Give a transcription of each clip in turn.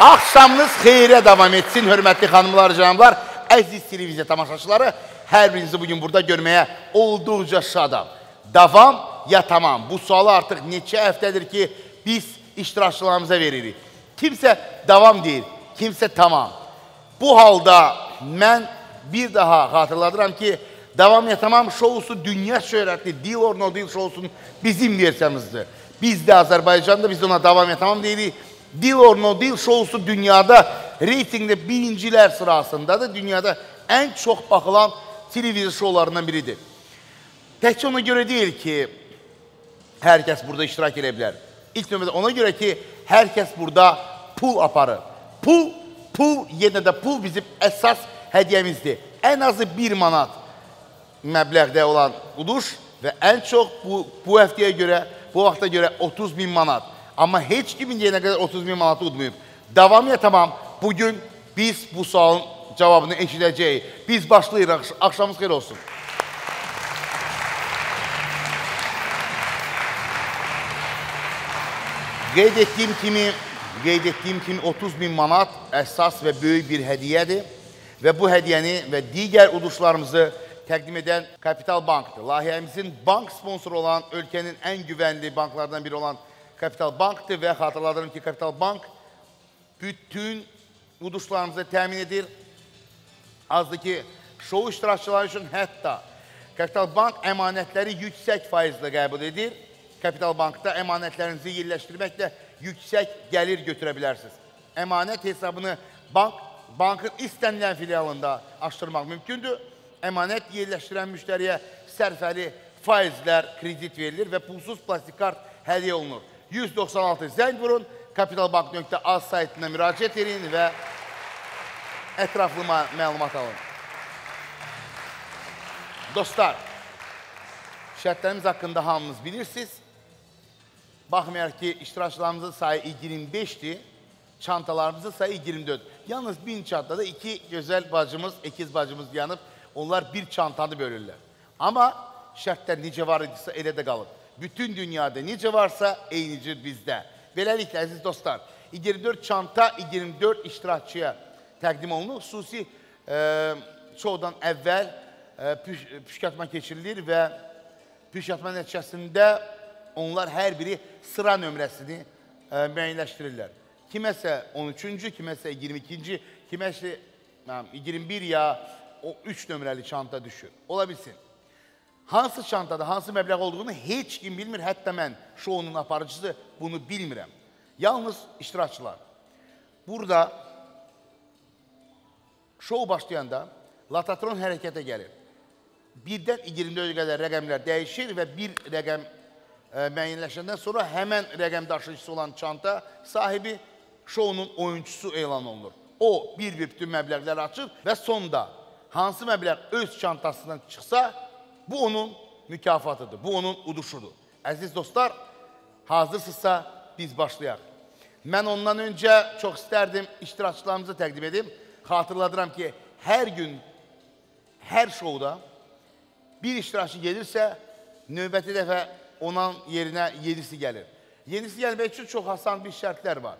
Axşamınız xeyrə davam etsin, hörmətli xanımlar, canımlar, əziz televiziya tamaşaçıları. Hər birinizi bugün burada görməyə olduqca şadam. Davam ya tamam? Bu sualı artıq neçə həftədir ki, biz iştirakçılarımıza veririk. Kimsə davam deyir, kimsə tamam. Bu halda mən bir daha xatırladıram ki, Davam ya tamam şousu dünya şöhrətli Deal or No Deal şousunun bizim versiyamızdır. Biz de Azərbaycanda biz ona davam ya tamam deyirik. Deal or No Deal şousu dünyada reytingdə birincilər sırasındadır. Dünyada ən çox baxılan televizyon şoularından biridir. Təkcə ona görə deyil ki, hər kəs burada iştirak edə bilər. İlk növbədə ona görə ki, hər kəs burada pul aparır. Pul, pul, yenə də pul bizim əsas hədiyyəmizdir. Ən azı bir manat məbləğdə olan uduş və ən çox bu, bu həftəyə görə, bu vaxta görə 30 min manat. Amma heç kimin yenə qədər 30 min manatı udmayıb. Davam ya tamam, bugün biz bu sualın cavabını eşidəcəyik. Biz başlayırıq, axşamımız xeyir olsun. Qeyd etdiyim kimi, qeyd etdiyim kimi 30 min manat əsas və böyük bir hədiyyədir və bu hədiyyəni və digər uduşlarımızı təqdim edən Kapital Bankdır. Layihəmizin bank sponsoru olan, ölkənin ən güvənli banklardan biri olan Kapital Bankdır və xatırladıram ki, Kapital Bank bütün uduşlarımızı təmin edir. Azdır ki, şou iştirakçıları üçün hətta Kapital Bank əmanətləri yüksək faizlə qəbul edir. Kapital Bankda əmanətlərinizi yerləşdirməklə yüksək gəlir götürə bilərsiniz. Əmanət hesabını bank, bankın istənilən filialında açdırmaq mümkündür əmanət yerləşdirən müştəriyə sərfəli faizlər kredit verilir və pulsuz plastik kart hədiyyə olunur. 196 zəng vurun, kapitalbank.az saytına müraciət edin və ətraflı məlumat alın. Dostlar, şərtlərimiz haqqında hamınız bilirsiniz. Baxmayaraq ki, iştirakçılarımızın sayı 25-dir, çantalarımızın sayı 24. Yalnız bin çantada iki gözəl bacımız, ekiz bacımız yanıb Onlar bir çantanı bölürlər. Amma şərtlər necə var idisə elə də qalıb. Bütün dünyada necə varsa eynicə bizdə. Beləliklə, əziz dostlar, 24 çanta 24 iştirakçıya təqdim olunur. Xüsusi e, çoğudan əvvəl e, püş, püşkatma keçirilir və püşkatma nəticəsində onlar hər biri sıra nömrəsini e, müəyyənləşdirirlər. Kiməsə 13-cü, kiməsə 22-ci, kiməsə 21 ya o üç nömrəli çanta düşür. Ola bilsin. Hansı çantada, hansı məbləğ olduğunu heç kim bilmir. Hətta mən şounun aparıcısı bunu bilmirəm. Yalnız iştirakçılar. Burada şou başlayanda latatron hərəkətə gəlir. Birdən 24 qədər rəqəmlər dəyişir və bir rəqəm e, müəyyənləşəndən sonra həmən rəqəm daşıyıcısı olan çanta sahibi şounun oyuncusu elan olunur. O bir-bir bütün məbləğləri açır və sonda hansı məbləğ öz çantasından çıxsa, bu onun mükafatıdır, bu onun uduşudur. Əziz dostlar, hazırsınızsa biz başlayaq. Mən ondan öncə çox istərdim iştirakçılarımızı təqdim edim. Xatırladıram ki, hər gün, hər şouda bir iştirakçı gelirsə, növbəti dəfə onun yerinə yenisi gəlir. Yenisi gəlmək üçün çox asan bir şərtlər var.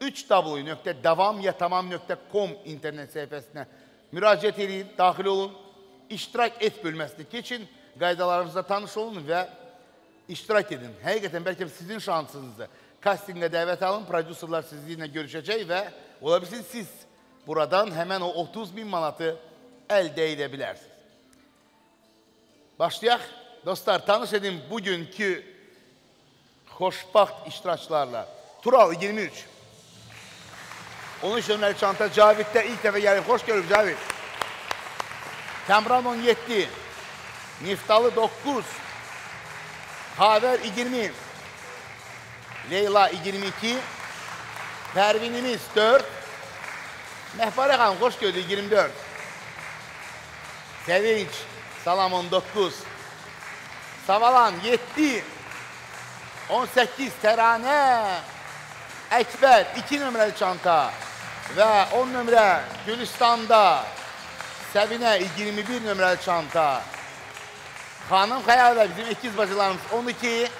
3w.davamyatamam.com internet səhifəsinə müraciət edin, daxil olun, iştirak et bölməsinə keçin, qaydalarımızla tanış olun və iştirak edin. Həqiqətən bəlkə sizin şansınızdır. Kastinqə dəvət alın, prodüserlər sizinlə görüşəcək və ola bilsin siz buradan həmən o 30 min manatı əldə edə bilərsiniz. Başlayaq. Dostlar, tanış edin bugünkü xoşbaxt iştirakçılarla. Tural 23. Onun şönləri çanta Caviddə ilk dəfə gəlib. Xoş gəlib Cavid. Kəmran 17. Niftalı 9. Haver 20. Leyla 22. Pərvinimiz 4. Məhbarə xanım, xoş gördük 24. Sevinç, salam 19. Savalan 7. 18 Təranə. Əkbər 2 nömrəli çanta və 10 nömrə Gülistanda Səvinə 21 nömrəli çanta. Xanım Xəyalə bizim ikiz bacılarımız 12,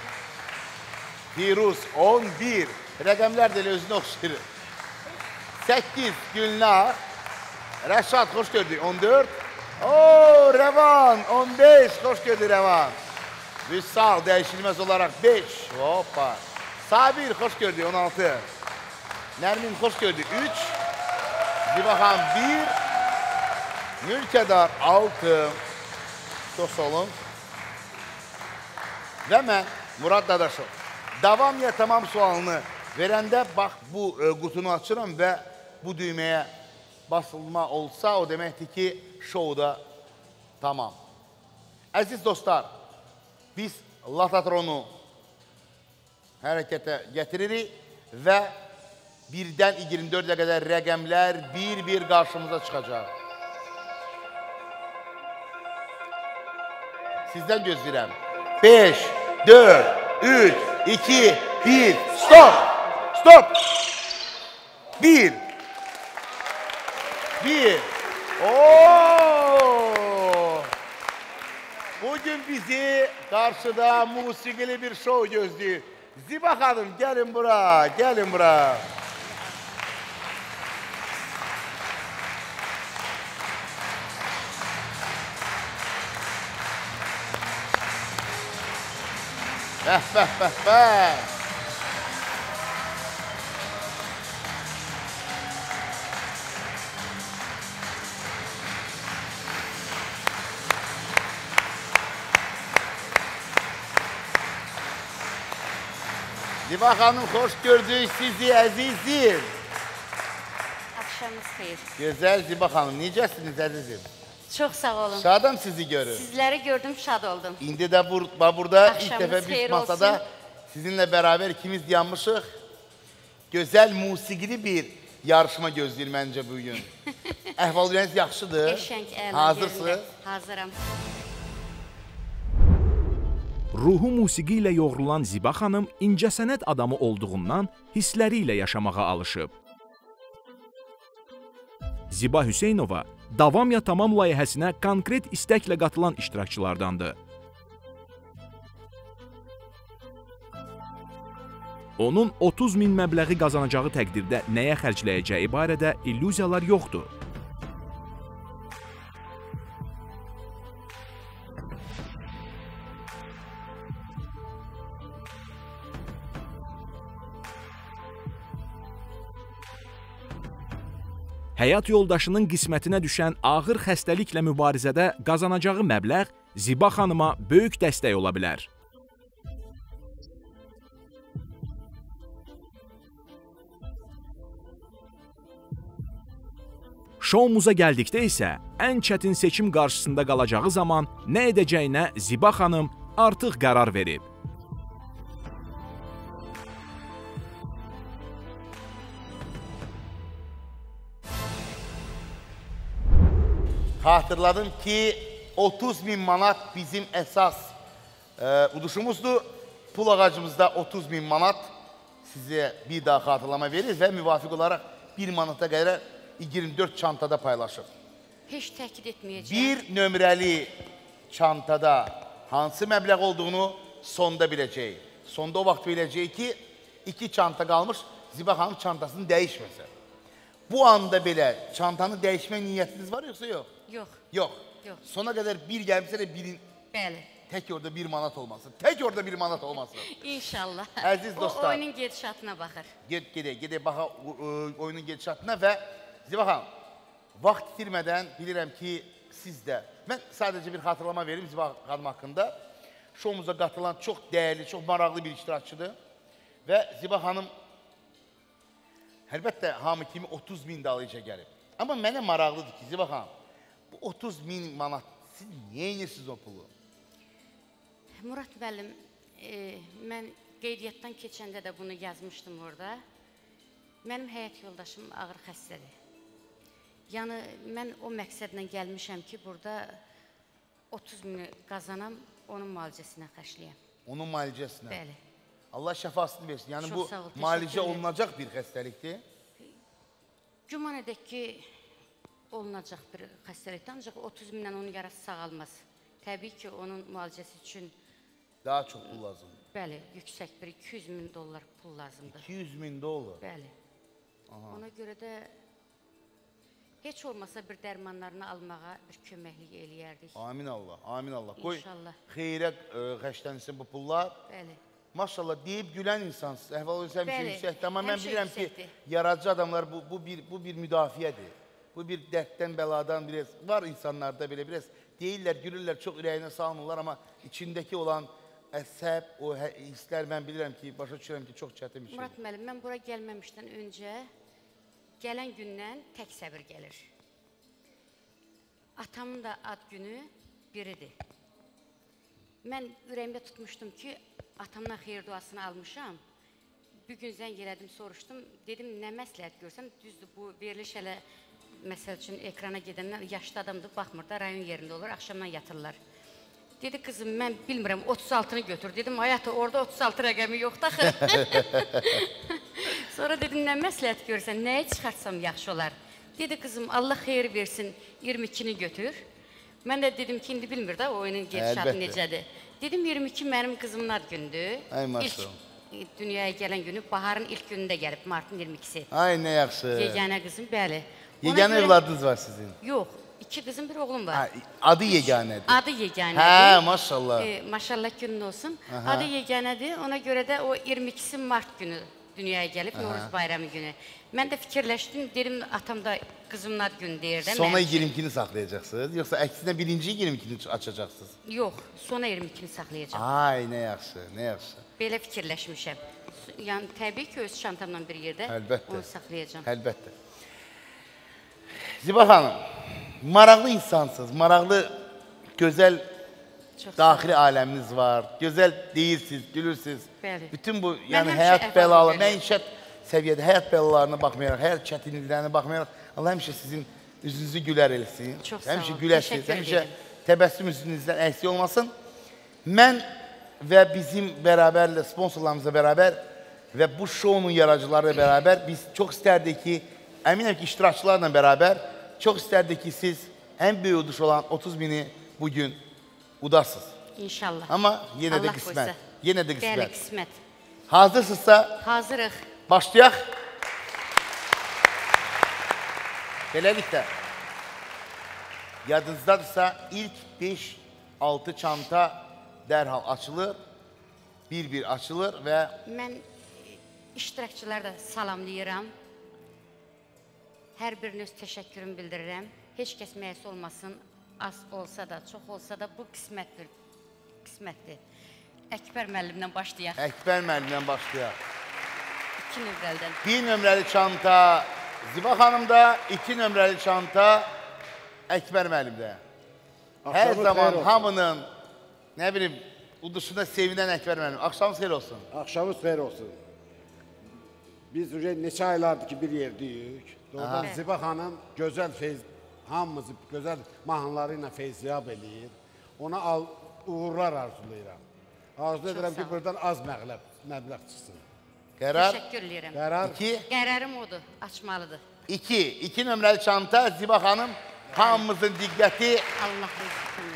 Firuz 11. Rəqəmlər də elə özünə oxşayır. 8 Gülnar. Rəşad xoş gördük 14. Oo, Rəvan 15 xoş gördük Rəvan. Vüsal dəyişilməz olaraq 5. Hoppa. Sabir xoş gördük 16. Nərmin xoş gördük 3. Zibaxan 1. Mülkədar 6. Çox sağ olun. Və mən Murad Dadaşov. Davam ya tamam sualını verəndə bax bu e, qutunu açıram və bu düyməyə basılma olsa o deməkdir ki, şouda tamam. Əziz dostlar, biz Latatronu hərəkətə gətiririk və birdən 24-ə qədər rəqəmlər bir-bir qarşımıza çıxacaq. Sizdən gözləyirəm. 5, 4, 3, 2, 1, stop! Stop! 1, 1, Oo! Bugün bizi karşıda musikili bir şov gözlüyor. Ziba Hanım gelin bura, gelin bura. Beh beh beh beh. Ziba Hanım hoş gördük sizi əzizim. Axşamınız xeyir. Gözəl Ziba Hanım, necəsiniz əzizim? Çox sağ olun. Şadam sizi görür. Sizləri gördüm, şad oldum. İndi de bur burada ilk Akşamınız defa biz xeyir masada olsun. sizinle beraber ikimiz yanmışıq. Gözəl musiqili bir yarışma gözləyir məncə bugün. Əhval-ruhiyyəniz yaxşıdır. Eşəng əla. Hazırsınız? Hazıram. Ruhu musiqi ilə yoğrulan Ziba xanım incəsənət adamı olduğundan hissləri ilə yaşamağa alışıb. Ziba Hüseynova Davam ya Tamam layihəsinə konkret istəklə qatılan iştirakçılardandır. Onun 30 min məbləği qazanacağı təqdirdə nəyə xərcləyəcəyi barədə illüziyalar yoxdur. Həyat yoldaşının qismətinə düşən ağır xəstəliklə mübarizədə qazanacağı məbləğ Ziba xanıma böyük dəstək ola bilər. Şoumuza gəldikdə isə ən çətin seçim qarşısında qalacağı zaman nə edəcəyinə Ziba xanım artıq qərar verib. Xatırladım ki 30 bin manat bizim əsas e, uduşumuzdur. Pul ağacımızda 30 bin manat sizə bir daha xatırlama verir və müvafiq olaraq 1 manata qədər 24 çantada paylaşır. Heç təkid etməyəcəm. Bir nömrəli çantada hansı məbləğ olduğunu sonda biləcəyik. Sonda o vaxt biləcəyik ki, iki çanta qalmış, Ziba xanım çantasını dəyişməsə. Bu anda belə çantanı dəyişmə niyyətiniz var yoxsa yox? Yox. Yox. Yox. Sona qədər bir gəlmişsə də birin Bəli. tək orada bir manat olmasın. Tək orada bir manat olmasın. İnşallah. Əziz dostlar. O oyunun gedişatına baxır. Ged, gedək, gedək baxa oyunun gedişatına və Ziba xanım, vaxt itirmədən bilirəm ki, siz də, mən sadəcə bir xatırlama verim Ziba xanım haqqında. Şoumuza qatılan çox dəyərli, çox maraqlı bir iştirakçıdır. Və Ziba xanım əlbəttə hamı kimi 30 min dalıca gəlib. Amma mənə maraqlıdır ki, Ziba xanım, bu 30 min manat siz niyə edirsiniz o pulu? Murad müəllim, e, mən qeydiyyatdan keçəndə də bunu yazmışdım orada. Mənim həyat yoldaşım ağır xəstədir. Yəni mən o məqsədlə gəlmişəm ki, burada 30 mini qazanam, onun müalicəsinə xərcləyəm. Onun müalicəsinə. Bəli. Allah şəfasını versin. Yəni Çox bu sağ ol, təşəkkür müalicə ederim. olunacaq bir xəstəlikdir. Güman edək ki, olunacaq bir xəstəlikdir, ancaq 30 mindən onun yarası sağalmaz. Təbii ki, onun müalicəsi üçün Daha çox pul lazımdır. bəli, yüksək bir 200 min dollar pul lazımdır. 200 min dollar. Bəli. Ona görə də heç olmasa bir dərmanlarını almağa bir köməklik eləyərdik. Amin Allah, amin Allah. Qoy İnşallah. xeyrə ə, xərclənsin bu pullar. Bəli. Maşallah deyib gülən insansınız. Əhval-ruhiyyəniz həmişə Bəli, yüksəkdir, amma mən həmişə bilirəm ki, yüksəkdir. yaradıcı adamlar bu bu bir bu bir müdafiədir. Bu bir dərddən, bəladan biraz var insanlarda belə biraz deyirlər, gülürlər, çox ürəyinə salmırlar, amma içindəki olan əsəb, o hə- hisslər mən bilirəm ki, başa düşürəm ki, çox çətin bir. Murad müəllim, mən bura gəlməmişdən öncə gələn gündən tək səbir gəlir. Atamın da ad günü biridir. Mən ürəyimdə tutmuşdum ki, atamdan xeyir duasını almışam. Bir gün zəng elədim, soruşdum. Dedim, nə məsləhət görsən? Düzdür, bu veriliş hələ məsəl üçün ekrana gedəndən yaşlı adamdır, baxmır da rayon yerində olur, axşamdan yatırlar. Dedi qızım, mən bilmirəm, 36-nı götür. Dedim, hayatı orada 36 rəqəmi yoxdur axı. Sonra dedim, nə məsləhət görsən, nəyi çıxartsam yaxşı olar? Dedi qızım, Allah xeyir versin, 22-ni götür. Mən də dedim ki, indi bilmir də oyunun gedişatı necədir. Dedim 22 mənim qızımın ad günüdür. Ay maşallah. İlk dünyaya gələn günü, baharın ilk günündə gəlib, martın 22-si. Ay nə yaxşı. Yeganə qızım, bəli. Yeganə övladınız var sizin. Yox, iki qızım, bir oğlum var. Ha, adı yeganədir. Adı yeganədir. Hə, maşallah. E, maşallah günün olsun. Adı yeganədir. Ona görə də o 22-si mart günü dünyaya gəlib, Novruz bayramı günü. Mən də fikirləşdim, dedim atam da qızımın ad günü deyir də. Sona mənim üçün. 22-ni saxlayacaqsınız, yoxsa əksinə birinci 22-ni açacaqsınız? Yox, sona 22-ni saxlayacağam. Ay, nə yaxşı, nə yaxşı. Belə fikirləşmişəm. Yəni təbii ki, öz çantamla bir yerdə Əlbəttə. onu saxlayacağam. Əlbəttə. Ziba xanım, maraqlı insansınız, maraqlı, gözəl Çox daxili aləminiz var. Gözəl deyirsiniz, gülürsünüz. Bəli. Bütün bu yəni həmişə həyat verirəm. məişət səviyyədə həyat bəlalarına baxmayaraq, həyat çətinliklərinə baxmayaraq Allah həmişə sizin üzünüzü gülər eləsin. Çox sağ həmişə olun, güləsiniz, təşəkkür həmişə təbəssüm üzünüzdən əksik olmasın. Mən və bizim bərabərlə sponsorlarımızla bərabər və bu şounun yaradıcıları ilə bərabər biz çox istərdik ki, əminəm ki, iştirakçılarla bərabər çox istərdik ki, siz ən böyük uduş olan 30 bini bu gün udasınız. İnşallah. Amma yenə də Allah qismət. qoysa. Yenə də Bəli, qismət. qismət. Hazırsınızsa Hazırıq. başlayaq. Beləliklə, yadınızdadırsa ilk 5-6 çanta dərhal açılır, bir-bir açılır və Mən iştirakçılara da salamlayıram. Hər birinə öz təşəkkürümü bildirirəm. Heç kəs məyus olmasın. Az olsa da, çox olsa da bu qismətdir. Qismətdir. Əkbər müəllimdən başlayaq. Əkbər müəllimdən başlayaq. İki nömrəlidən. Bir nömrəli çanta Ziba xanımda, iki nömrəli çanta Əkbər müəllimdə. Hər zaman hamının, nə bilim, uduşunda sevinən Əkbər müəllim. Axşamınız xeyir olsun. Axşamınız xeyir olsun. Biz neçə aylardır ki bir yerdəyik. Doğrudan. Ziba xanım gözəl feyz, hamımızı gözəl mahnıları ilə feyziyab eləyir. Ona al, uğurlar arzulayıram. Arzu edirəm ki buradan az məbləğ, məbləğ çıxsın. Qərar Təşəkkür edirəm. Qərar 2. Qərarım odur, açmalıdır. 2. 2 nömrəli çanta Ziba xanım hamımızın diqqəti Allah rızqını versin.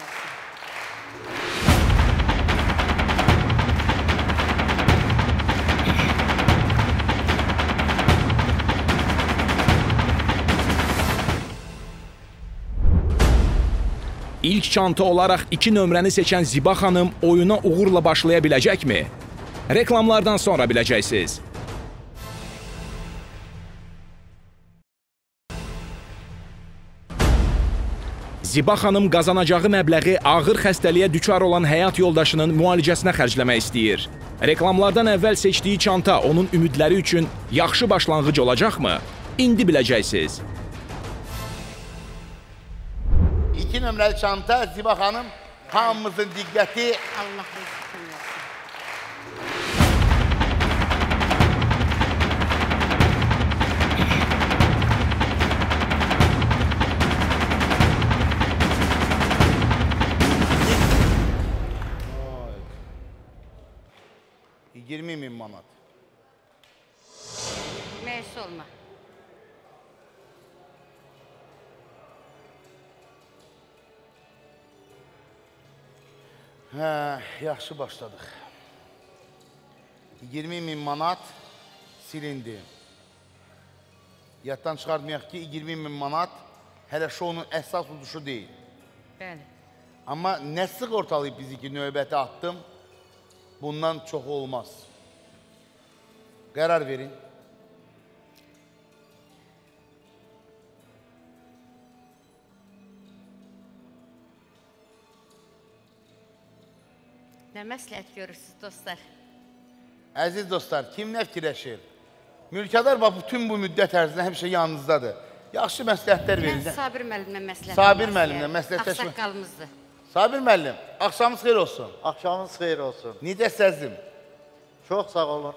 İlk çanta olaraq 2 nömrəni seçən Ziba xanım oyuna uğurla başlaya biləcəkmi? Reklamlardan sonra biləcəksiniz. Ziba xanım qazanacağı məbləği ağır xəstəliyə düçar olan həyat yoldaşının müalicəsinə xərcləmək istəyir. Reklamlardan əvvəl seçdiyi çanta onun ümidləri üçün yaxşı başlanğıc olacaqmı? İndi biləcəksiniz. 2 nömrəli çanta Ziba xanım hamımızın diqqəti Allah rızqını versin. 20 min manat. Məyus olma. Hə, yaxşı başladıq. 20 min manat silindi. Yaddan çıxartmayaq ki, 20 min manat hələ şounun əsas uduşu deyil. Bəli. Amma nə sığortalayıb bizi ki, növbəti atdım, bundan çox olmaz. Qərar verin. Nə məsləhət görürsüz dostlar? Əziz dostlar, kim nə fikirləşir? Mülkədar bax bütün bu müddət ərzində həmişə yanınızdadır. Yaxşı məsləhətlər Mən verin. Sabir müəllimdən məsləhət Sabir istəyirəm. məsləhətləşmə- Ağsaqqalımızdır. Sabir müəllim, axşamınız xeyir olsun. Axşamınız xeyir olsun. Necə səzim? Çox sağ olun.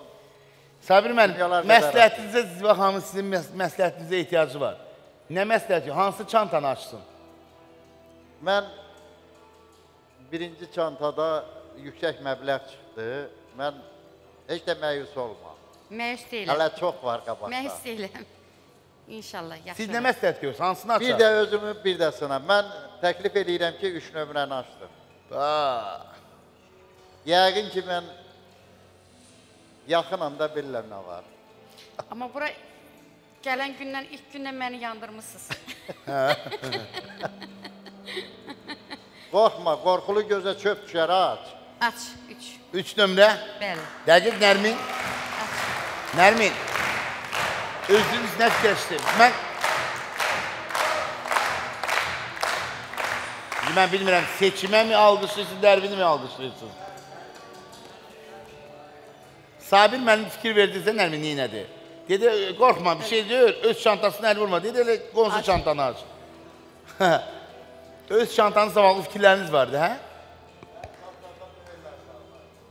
Sabir müəllim, məsləhətinizə Zivə xanım sizin məs məsləhətinizə ehtiyacı var. Nə məsləhəti? Hansı çantanı açsın? Mən birinci çantada yüksək məbləğ çıxdı. Mən heç də məyus olma. Məyus deyiləm. Hələ çox var qabaqda. Məyus deyiləm. İnşallah yaxşı. Siz nə məsləhət görürsünüz? Hansını açaq? Bir də özümü, bir də sına. Mən təklif edirəm ki, 3 nömrəni açdım. Aa, Yəqin ki, mən yaxın anda bilirəm nə var. Amma bura gələn gündən ilk gündən məni yandırmısınız. Qorxma, qorxulu gözə çöp düşər, aç. Aç 3. üç nömrə. Bəli. Dəqiq Nərmin. Aç. Nərmin. Özünüz nə fikirləşdiniz? Mən Mən bilmirəm, seçimə mi alqışlayırsınız, Nərmini mi alqışlayırsınız? Sabir mənim fikir verdinizdə Nərmin neynədir? Dedi, qorxma, bir şey deyir, öz çantasını əl vurma. Dedi, elə qonşu çantanı aç. öz çantanız zavallı fikirləriniz vardı, hə?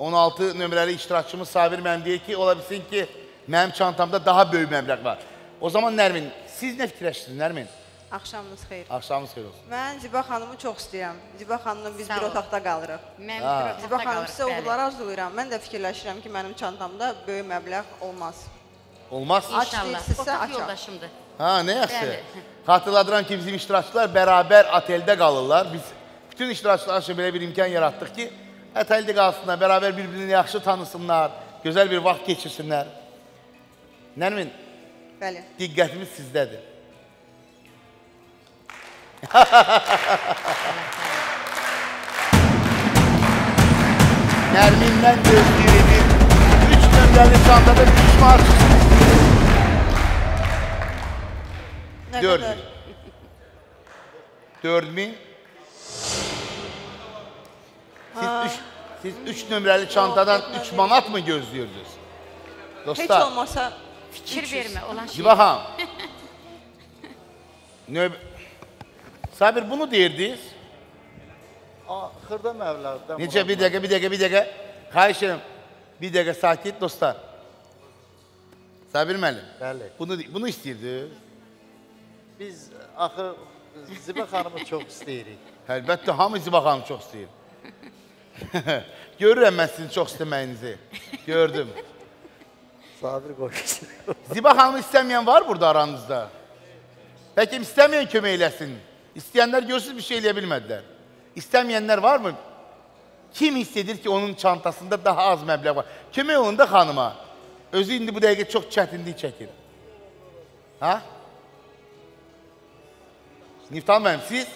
16 nömrəli iştirakçımız Sabir mənim deyir ki, ola bilsin ki, mənim çantamda daha böyük məbləğ var. O zaman Nərmin, siz nə fikirləşdiniz Nərmin? Axşamınız xeyir. Axşamınız xeyir olsun. Mən Ziba xanımı çox istəyirəm. Ziba xanımla biz Sağ bir ol. otaqda qalırıq. Mən Ha. bir Ziba otaqda xanım sizə qalırıq, bəli. uğurlar arzulayıram. Mən də fikirləşirəm ki, mənim çantamda böyük məbləğ olmaz. Olmaz. Aç İnşallah. deyilsizsə Otaq açaq. yoldaşımdır. Ha, nə yaxşı. Bəli. Xatırladıram ki, bizim iştirakçılar bərabər oteldə qalırlar. Biz bütün iştirakçılar üçün belə bir imkan yaratdıq ki, oteldə qalsınlar, bərabər bir-birini yaxşı tanısınlar, gözəl bir vaxt keçirsinlər. Nərmin, Bəli. diqqətimiz sizdədir. Nərmindən gözləyirdik. Üç nömrəli çantada üç marş. Nə Dörd qədər? Siz üç, siz üç nömrəli çantadan üç manat mı gözlüyordunuz? Heç Dostlar, olmasa Fikir vermə olan şey. Ziba xanım. Növ... Sabir bunu deyirdiniz. Axırda məbləğdə. Necə bir dəqiqə, bir dəqiqə, bir dəqiqə. Xahiş edirəm. Bir dəqiqə sakit dostlar. Sabir müəllim. Bəli. Bunu bunu istəyirdiniz? Biz axı Ziba xanımı çox istəyirik. Əlbəttə hamı Ziba xanım çox istəyir. Görürəm mən sizin çox istəməyinizi. Gördüm. Sabir qoşusu. Ziba xanımı istəməyən var burada aranızda? Bəlkə istəməyən kömək eləsin. İstəyənlər görsün bir şey eləyə bilmədilər. İstəməyənlər varmı? Kim hiss edir ki, onun çantasında daha az məbləğ var? Kömək olun da xanıma. Özü indi bu dəqiqə çox çətinlik çəkir. Ha? Niftal müəllim, siz?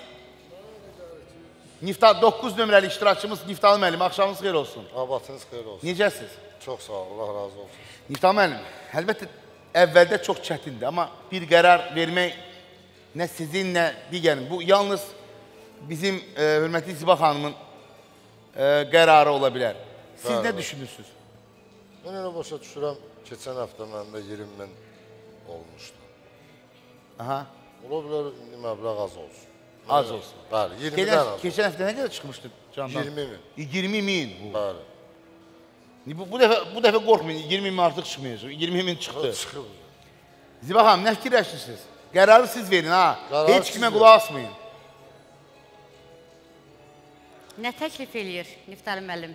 Niftal 9 nömrəli iştirakçımız Niftal müəllim, axşamınız xeyir olsun. Abatınız xeyir olsun. Necəsiz? Çox sağ ol, Allah razı olsun. Niftal müəllim, əlbəttə əvvəldə çox çətindir, amma bir qərar vermək nə sizin, nə digərin. Bu yalnız bizim e, hörmətli Ziba xanımın e, qərarı ola bilər. Siz Bəli, nə bəli. düşünürsünüz? Mən elə başa düşürəm, keçən həftə məndə 20 min olmuşdu. Aha, Ola bilər indi məbləğ az olsun. Az olsun. Bəli, 20-dən Keçən, az. keçən həftə nə qədər çıxmışdı candan? 20 min. 20 min. Bu. Bəli. Bu, bu dəfə bu dəfə qorxmayın, 20 min artıq çıxmayacaq. 20 min çıxdı. Çıxıb. Ziba xanım, nə fikirləşirsiniz? Qərarı siz verin ha. Qərarı Heç kimə qulaq asmayın. Nə təklif eləyir Niftali müəllim?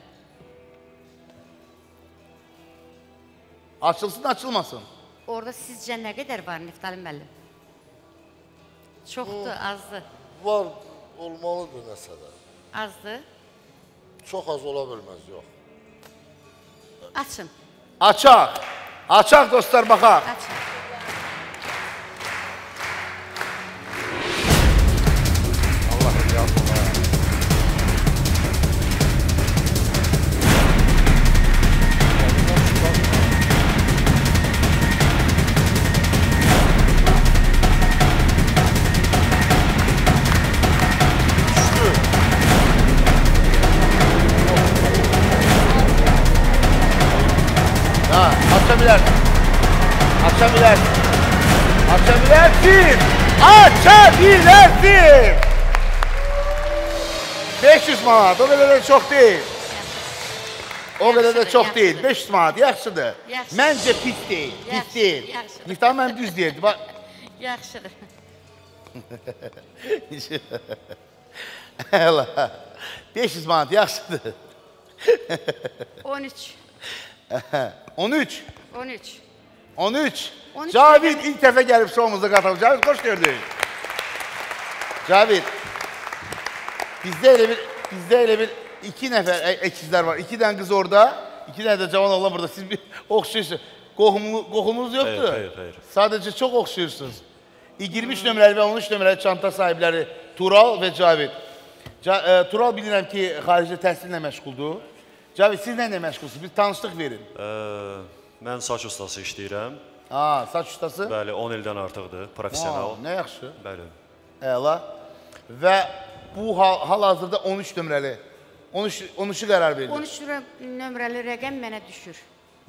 Açılsın, açılmasın. Orada sizcə nə qədər var Niftali müəllim? Çoxdur, azdır. Var, olmalıdır nəsə də. Azdır. Çox az ola bilməz, yox. Açın. Açaq. Açaq dostlar baxaq. Açın. Aça bilərsin. Aça bilərsin. 500 manat, o qədər də çox deyil. O qədər də çox deyil. yaxşıdır. 500 manat yaxşıdır. Məncə pis deyil, pis deyil. Miftah mən düz deyirdi. Bax, Yaxşıdır. Əla. 500 manat yaxşıdır. 13. 13. 13. 13. 13 Cavid ilk dəfə gəlib şoumuzda qatılıb. Cavid, xoş gördük. Cavid, bizdə elə bir, bizdə elə bir iki nəfər əkizlər var. İki dənə qız orada, iki dənə də cavan oğlan burada. Siz bir oxşayırsınız. Qohumu, qohumunuz yoxdur? Xeyr, xeyr, xeyr. Sadəcə çox oxşayırsınız. 23 nömrəli və 13 nömrəli çanta sahibləri Tural və Cavid. Ca ə, Tural bilirəm ki, xaricdə təhsillə məşğuldur. Cavid, siz nə ilə məşğulsunuz? Bir tanışlıq verin. Ə, mən saç ustası işləyirəm. Ha, saç ustası. Bəli, 10 ildən artıqdır, professional. Nə yaxşı. Bəli. Əla. Və bu hal- hal-hazırda 13 nömrəli. 13 13-ü qərar verdi. 13 nömrə- nömrəli rəqəm mənə düşür.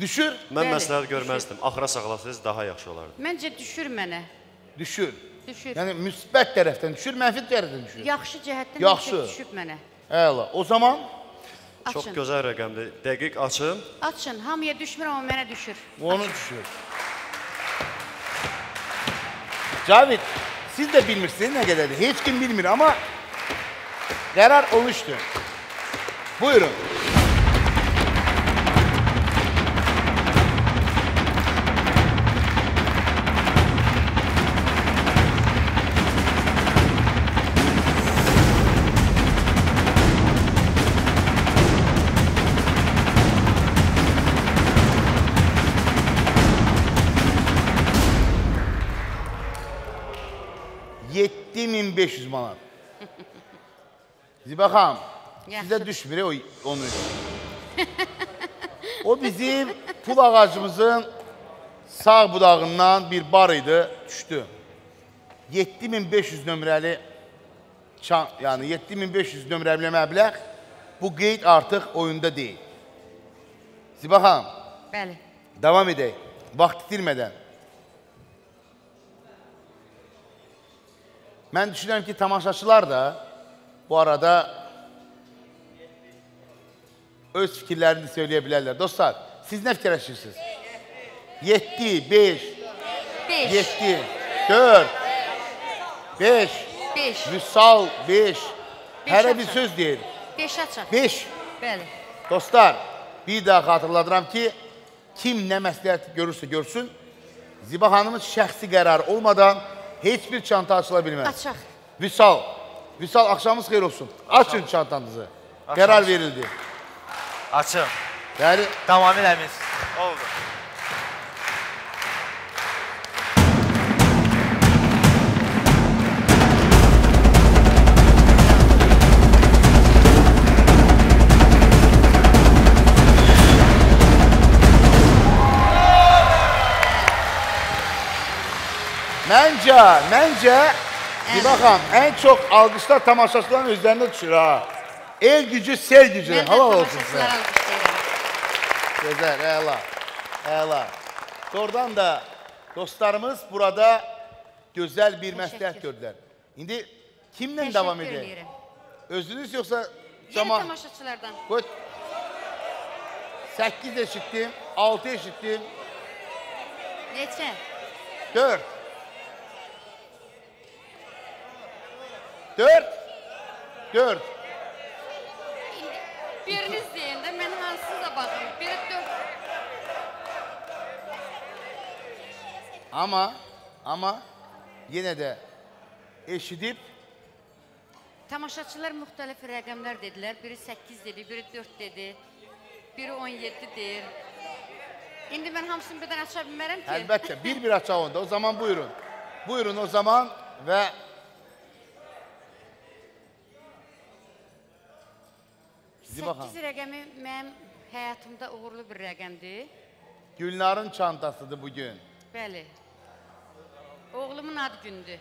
Düşür, Mən Bəli, məsləhət görməzdim. Axıra saxlasınız daha yaxşı olardı. Məncə düşür mənə. düşür. Düşür. Yəni müsbət tərəfdən düşür, mənfi tərəfdən düşür. Yaxşı cəhətdən Yaxşı. düşüb mənə. Əla. O zaman Çox Açın. gözəl rəqəmdir. Dəqiq açım. Açın. Hamıya düşmür amma mənə düşür. onu düşür. Cavid, siz də bilmirsiniz nə qədərdir. Heç kim bilmir amma qərar 13-dür. Buyurun. Yetdi min 500 manat. Ziba xanım, sizə düşmür o 13. O bizim pul ağacımızın sağ budağından bir bar idi, düşdü. 7500 nömrəli çan, yəni 7500 nömrəli məbləğ bu qeyd artıq oyunda deyil. Ziba xanım, Bəli. davam edək. Vaxt itirmədən. Mən düşünürəm ki, tamaşaçılar da bu arada öz fikirlərini söyləyə bilərlər. Dostlar, siz nə fikirləşirsiniz? 7, 5, 5. 7, 4, 5, 5. Vüsal 5. Hərə bir söz deyir. 5 açaq. 5. Bəli. Dostlar, bir daha xatırladıram ki, kim nə məsləhət görürsə görsün, Ziba xanımın şəxsi qərarı olmadan heç bir çanta açıla bilməz. Açaq. Vüsal, Vüsal axşamınız xeyir olsun. Açın çantanızı. Qərar verildi. Açım. Yəni, Tamamilə əmin. Oldu. Məncə, məncə, Ziba xanım, ən çox alqışlar tamaşaçıların özlərinə düşür ha. El gücü, sel gücü. Halal olsun sizə. Gözəl, əla, əla. Doğrudan da dostlarımız burada gözəl bir məsləhət gördülər. İndi kimlə davam edək? Özünüz yoxsa Yenə cama... tamaşaçılardan. Qoy. 8 eşitdim, 6 eşitdim, Neçə? 4. 4. 4. Biriniz deyin də mən hansıza baxım. Biri 4. Amma, amma yenə də eşidib Tamaşaçılar müxtəlif rəqəmlər dedilər. Biri 8 dedi, biri 4 dedi. Biri 17 deyir. İndi mən hamısını birdən aça bilmərəm ki. əlbəttə bir-bir açaq onda. O zaman buyurun. Buyurun o zaman və Baxın. 8 rəqəmi mənim həyatımda uğurlu bir rəqəmdir. Gülnarın çantasıdır bu gün. Bəli. Oğlumun ad gündür.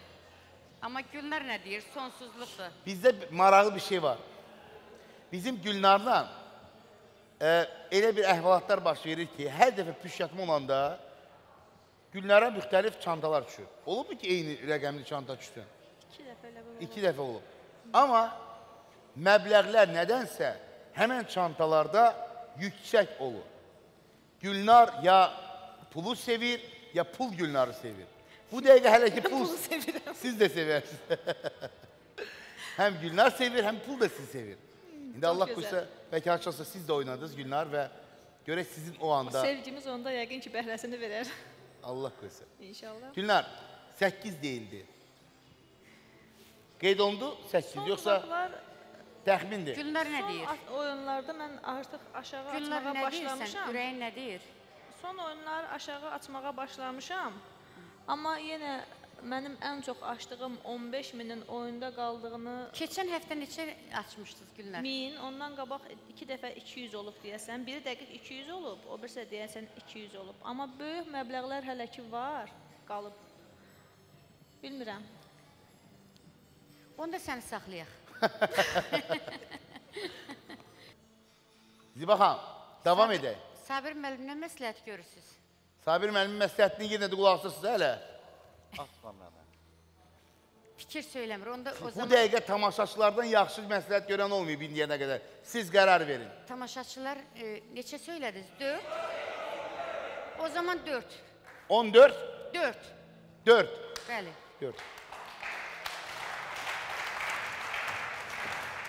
Amma Gülnar nə deyir? Sonsuzluqdur. Bizdə maraqlı bir şey var. Bizim Gülnarla e, elə bir əhvalatlar baş verir ki, hər dəfə püşkatma olanda Gülnara müxtəlif çantalar düşür. Olubmu ki, eyni rəqəmli çanta düşsün? İki dəfə elə belə. İki dəfə olub. Amma məbləğlər nədənsə həmən çantalarda yüksək olur. Gülnar ya pulu sevir, ya pul Gülnarı sevir. Bu dəqiqə hələ ki pul sevirəm. siz də sevərsiniz. həm Gülnar sevir, həm pul da sizi sevir. İndi Allah qoysa, bəlkə haçasa siz də oynadınız Gülnar və görək sizin o anda Sevgimiz onda yəqin ki, bəhrəsini verər. Allah qoysa. İnşallah. Gülnar 8 deyildi. Qeyd olundu 8 yoxsa vaxtlar təxmindir. Gülnar nə son deyir? a- oyunlarda mən artıq aşağı Gülnar açmağa nə deyirsən? başlamışam. Ürəyin nə deyir? Son oyunlar aşağı açmağa başlamışam. Amma yenə mənim ən çox açdığım 15 minin oyunda qaldığını Keçən həftə neçə açmışdınız Gülnar? 1000, ondan qabaq 2 dəfə 200 olub deyəsən. Biri dəqiq 200 olub, o birisi deyəsən 200 olub. Amma böyük məbləğlər hələ ki var, qalıb. Bilmirəm. Onda səni saxlayaq. Ziba xanım, davam edək. Sabir müəllimlə məsləhət görürsüz. Sabir müəllimin məsləhətini yenə də qulaq asırsınız hələ. Asma mənə. Fikir söyləmir. Onda o Bu zaman dəqiqə tamaşaçılardan yaxşı məsləhət görən olmayıb indiyənə qədər. Siz qərar verin. tamaşaçılar e, neçə söylədiniz? 4. O zaman 4. 14, 4. 4, Bəli. 4.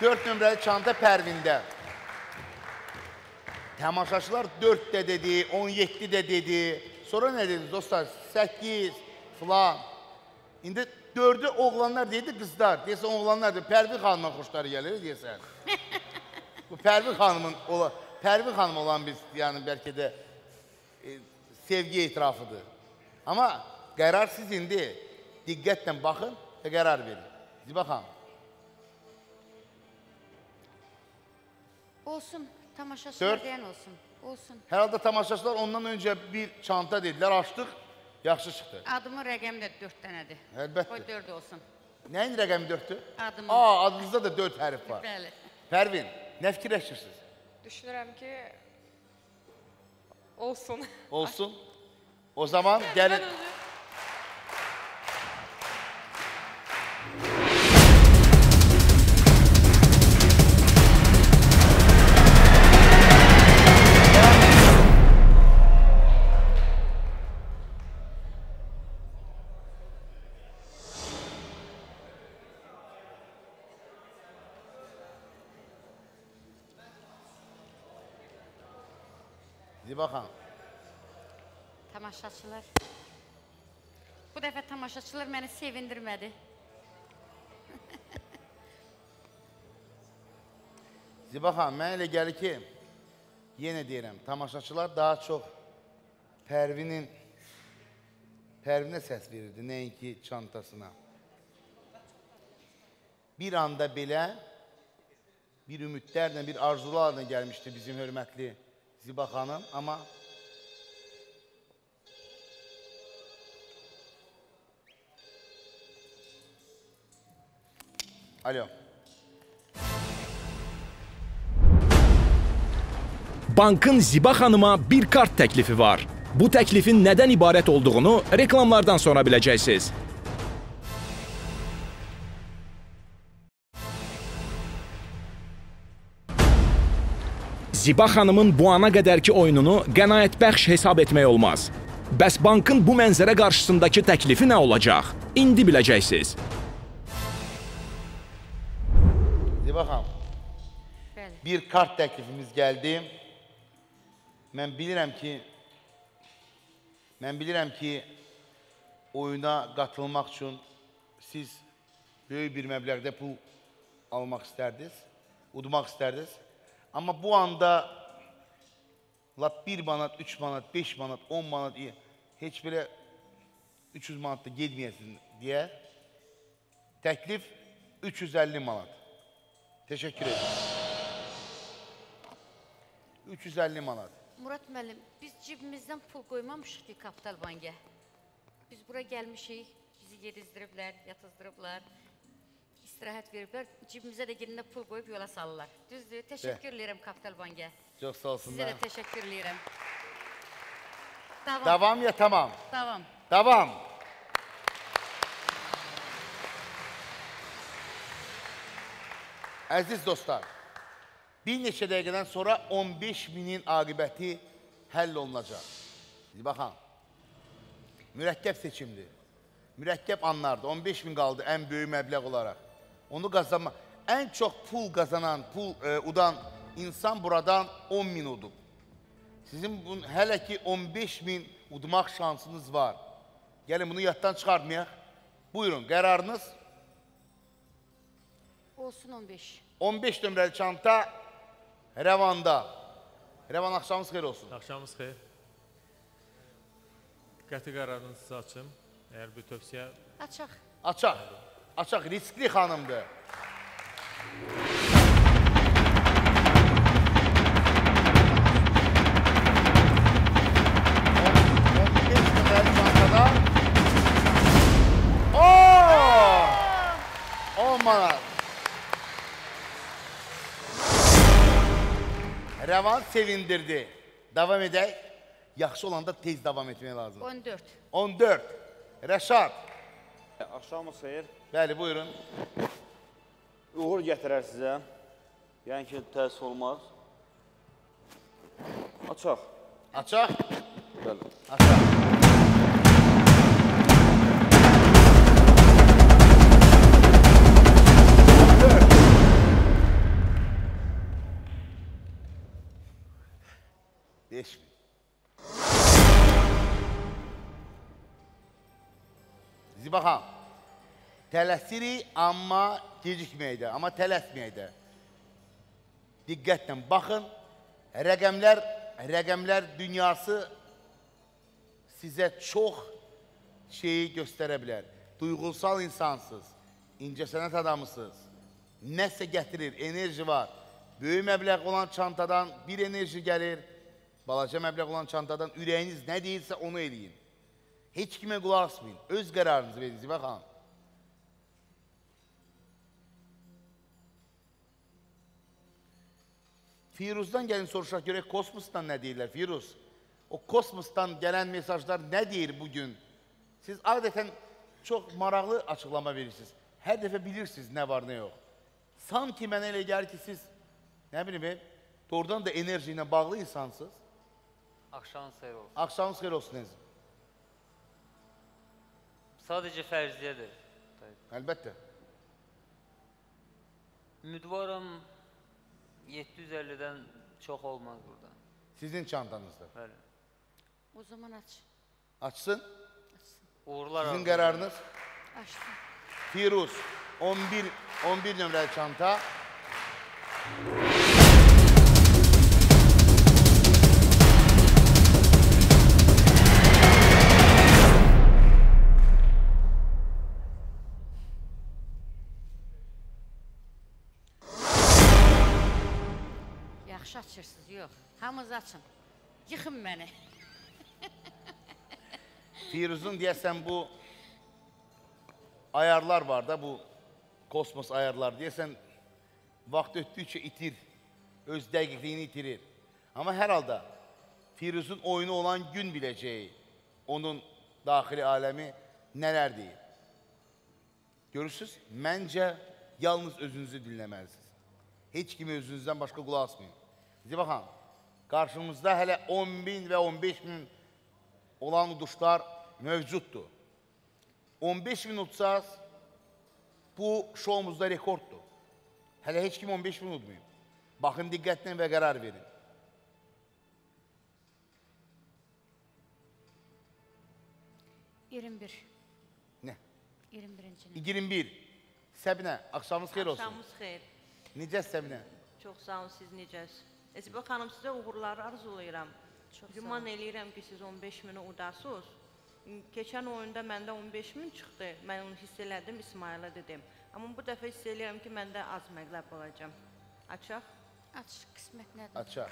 4 nömrəli çanta Pərvində. Tamaşaçılar 4 də dedi, 17 də dedi. Sonra nə dediniz dostlar? 8 filan. İndi 4-ü oğlanlar dedi, qızlar. Deyəsən oğlanlar dedi, Pərvin xanımın xoşları gəlir deyəsən. Bu Pərvin xanımın ola, Pərvin xanım olan biz yəni bəlkə də e, sevgi etirafıdır. Amma qərar siz indi diqqətlə baxın və qərar verin. Ziba xanım. Olsun. Tamaşaçılar Dörd. deyən olsun. Olsun. Hər halda tamaşaçılar ondan öncə bir çanta dedilər, açdıq, yaxşı çıxdı. Adımın rəqəmi də 4 dənədir. Əlbəttə. Qoy 4 olsun. Nəyin rəqəmi 4-dür? Adımın. Aa, adınızda da 4 hərf var. Bəli. Pərvin, nə fikirləşirsiniz? Düşünürəm ki, olsun. Olsun. O zaman gəlin. Xanım. Tamaşaçılar. Bu dəfə tamaşaçılar məni sevindirmədi. Ziba xanım, mənə elə gəlir ki, yenə deyirəm, tamaşaçılar daha çox Pərvinin Pərvinə səs verirdi, nəinki çantasına. Bir anda belə bir ümidlərlə, bir arzularla gəlmişdi bizim hörmətli Ziba xanım, amma Alo. Bankın Ziba xanıma bir kart təklifi var. Bu təklifin nədən ibarət olduğunu reklamlardan sonra biləcəksiniz. Ziba xanımın bu ana qədərki oyununu qənaətbəxş hesab etmək olmaz. Bəs bankın bu mənzərə qarşısındakı təklifi nə olacaq? İndi biləcəksiniz. Ziba xanım, Bəli. bir kart təklifimiz gəldi. Mən bilirəm ki, mən bilirəm ki, oyuna qatılmaq üçün siz böyük bir məbləğdə pul almaq istərdiniz, udmaq istərdiniz. Amma bu anda lap 1 manat, 3 manat, 5 manat, 10 manat heç belə 300 manat da getməyəsin deyə təklif 350 manat. Təşəkkür edirəm. 350 manat. Murad müəllim, biz cibimizdən pul qoymamışıq ki, Kapital Bankə. Biz bura gəlmişik, bizi yedizdiriblər, yatızdırıblar. İstirahət veriblər. Cibimizə də girində pul qoyub yola salırlar. Düzdür? Təşəkkür edirəm Kapital Bankə. Çox sağ Sizə olsunlar. də təşəkkür edirəm. Davam. Davam ya tamam. Davam. Davam. Əziz dostlar, bir neçə dəqiqədən sonra 15 minin aqibəti həll olunacaq. Bir Baxın, mürəkkəb seçimdir. Mürəkkəb anlardır. 15 min qaldı ən böyük məbləğ olaraq. Onu qazanma. Ən çox pul qazanan, pul e, udan insan buradan 10 min udub. Sizin bun, hələ ki 15 min udmaq şansınız var. Gəlin bunu yaddan çıxartmayaq. Buyurun, qərarınız Olsun 15. 15 nömrəli çanta Rəvanda. Rəvan axşamınız xeyir olsun. Axşamınız xeyir. Qəti qərarınızı açım. Əgər bu tövsiyə Açaq. Açaq. Açaq, riskli xanımdır. Oo! 10 manat. Rəvan sevindirdi. Davam edək. Yaxşı olanda tez davam etmək lazım. 14. 14. Rəşad. Axşamınız xeyir. Bəli, buyurun. Uğur gətirər sizə. Yəni ki, təəssüf olmaz. Açaq. Açaq. Bəli. Açaq. Zibaxan, tələsirik, amma gecikməyədə, amma tələsməyədə. Diqqətlə baxın, rəqəmlər, rəqəmlər dünyası sizə çox şeyi göstərə bilər. Duyğusal insansınız, incəsənət adamısınız. Nəsə gətirir, enerji var. Böyük məbləğ olan çantadan bir enerji gəlir, balaca məbləğ olan çantadan ürəyiniz nə deyirsə onu eləyin. Heç kimə qulaq asmayın. Öz qərarınızı verin Zivə xanım. Firuzdan gəlin soruşaq görək kosmosdan nə deyirlər Firuz? O kosmosdan gələn mesajlar nə deyir bugün? Siz adətən çox maraqlı açıqlama verirsiniz. Hər dəfə bilirsiniz nə var, nə yox. Sanki mənə elə gəlir ki, siz, nə bilim, e, doğrudan da enerji ilə bağlı insansınız. Axşamınız xeyir olsun. Axşamınız xeyir olsun Nezim. Sadəcə fərziyyədir. Əlbəttə. Ümidvaram 750-dən çox olmaz burada. Sizin çantanızda. Bəli. O zaman aç. Açsın. Uğurlar Sizin qərarınız. Açsın. Firuz 11 11 nömrəli çanta. Yox. Hamınız açın. Yıxın məni. Firuzun deyəsən bu ayarlar var da bu kosmos ayarlar deyəsən vaxt ötdükcə itir, öz dəqiqliyini itirir. Amma hər halda Firuzun oyunu olan gün biləcəyi onun daxili aləmi nələr deyir. Görürsüz, məncə yalnız özünüzü dinləməlisiniz. Heç kimi özünüzdən başqa qulaq asmayın. Zibə xanım, qarşımızda hələ 10 bin və 15 bin olan uduşlar mövcuddur. 15 min utsaz, bu şoumuzda rekorddur. Hələ heç kim 15 min udmayıb. Baxın diqqətlə və qərar verin. Yirmi bir. Nə? 21-ci. 21. Səbinə, axşamınız xeyir olsun. Axşamınız xeyir. Necəs Səbinə? Çox sağ olun, siz necəsiz? Ezibə xanım, sizə uğurlar arzulayıram. Çox sağ Güman eləyirəm ki, siz 15 mini udasınız. Keçən oyunda məndə 15 min çıxdı. Mən onu hiss elədim, İsmailə dedim. Amma bu dəfə hiss eləyirəm ki, məndə az məqləb olacam. Açaq. Aç, qismət nədir? Açaq.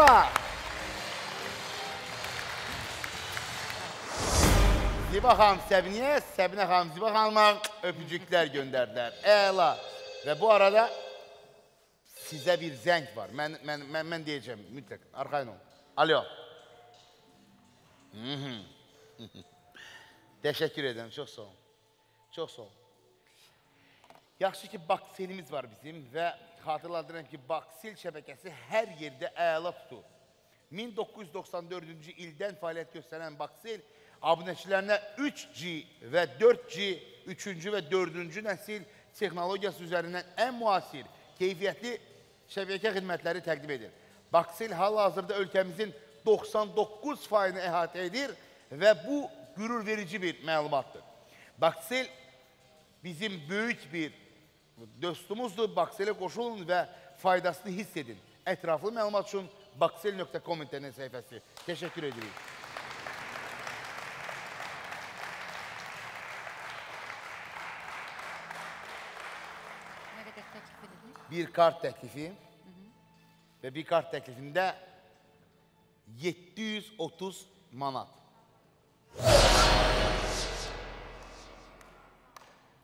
Ziva. Ziba Hanım Səbinəyə, Səbinə Hanım Ziba Hanıma öpücüklər göndərdilər. Əla. Və bu arada sizə bir zəng var. Mən, mən, mən, mən deyəcəm, mütləq. Arxayın olun. Alo. Təşəkkür edirəm, çox sağ olun. Çox sağ olun. Yaxşı ki, bakterimiz var bizim və xatırladıram ki, Baksel şəbəkəsi hər yerdə əla tutur. 1994-cü ildən fəaliyyət göstərən Baksel abunəçilərinə 3G və 4G, 3-cü və 4-cü nəsil texnologiyası üzərindən ən müasir, keyfiyyətli şəbəkə xidmətləri təqdim edir. Baksel hal-hazırda ölkəmizin 99 faizini əhatə edir və bu qürur verici bir məlumatdır. Baksel bizim böyük bir dostumuzdur. Baksel'e qoşulun və faydasını hiss edin. Ətraflı məlumat üçün baksel.com internet səhifəsi. Təşəkkür edirik. Bir kart təklifi və bir kart təklifində 730 manat.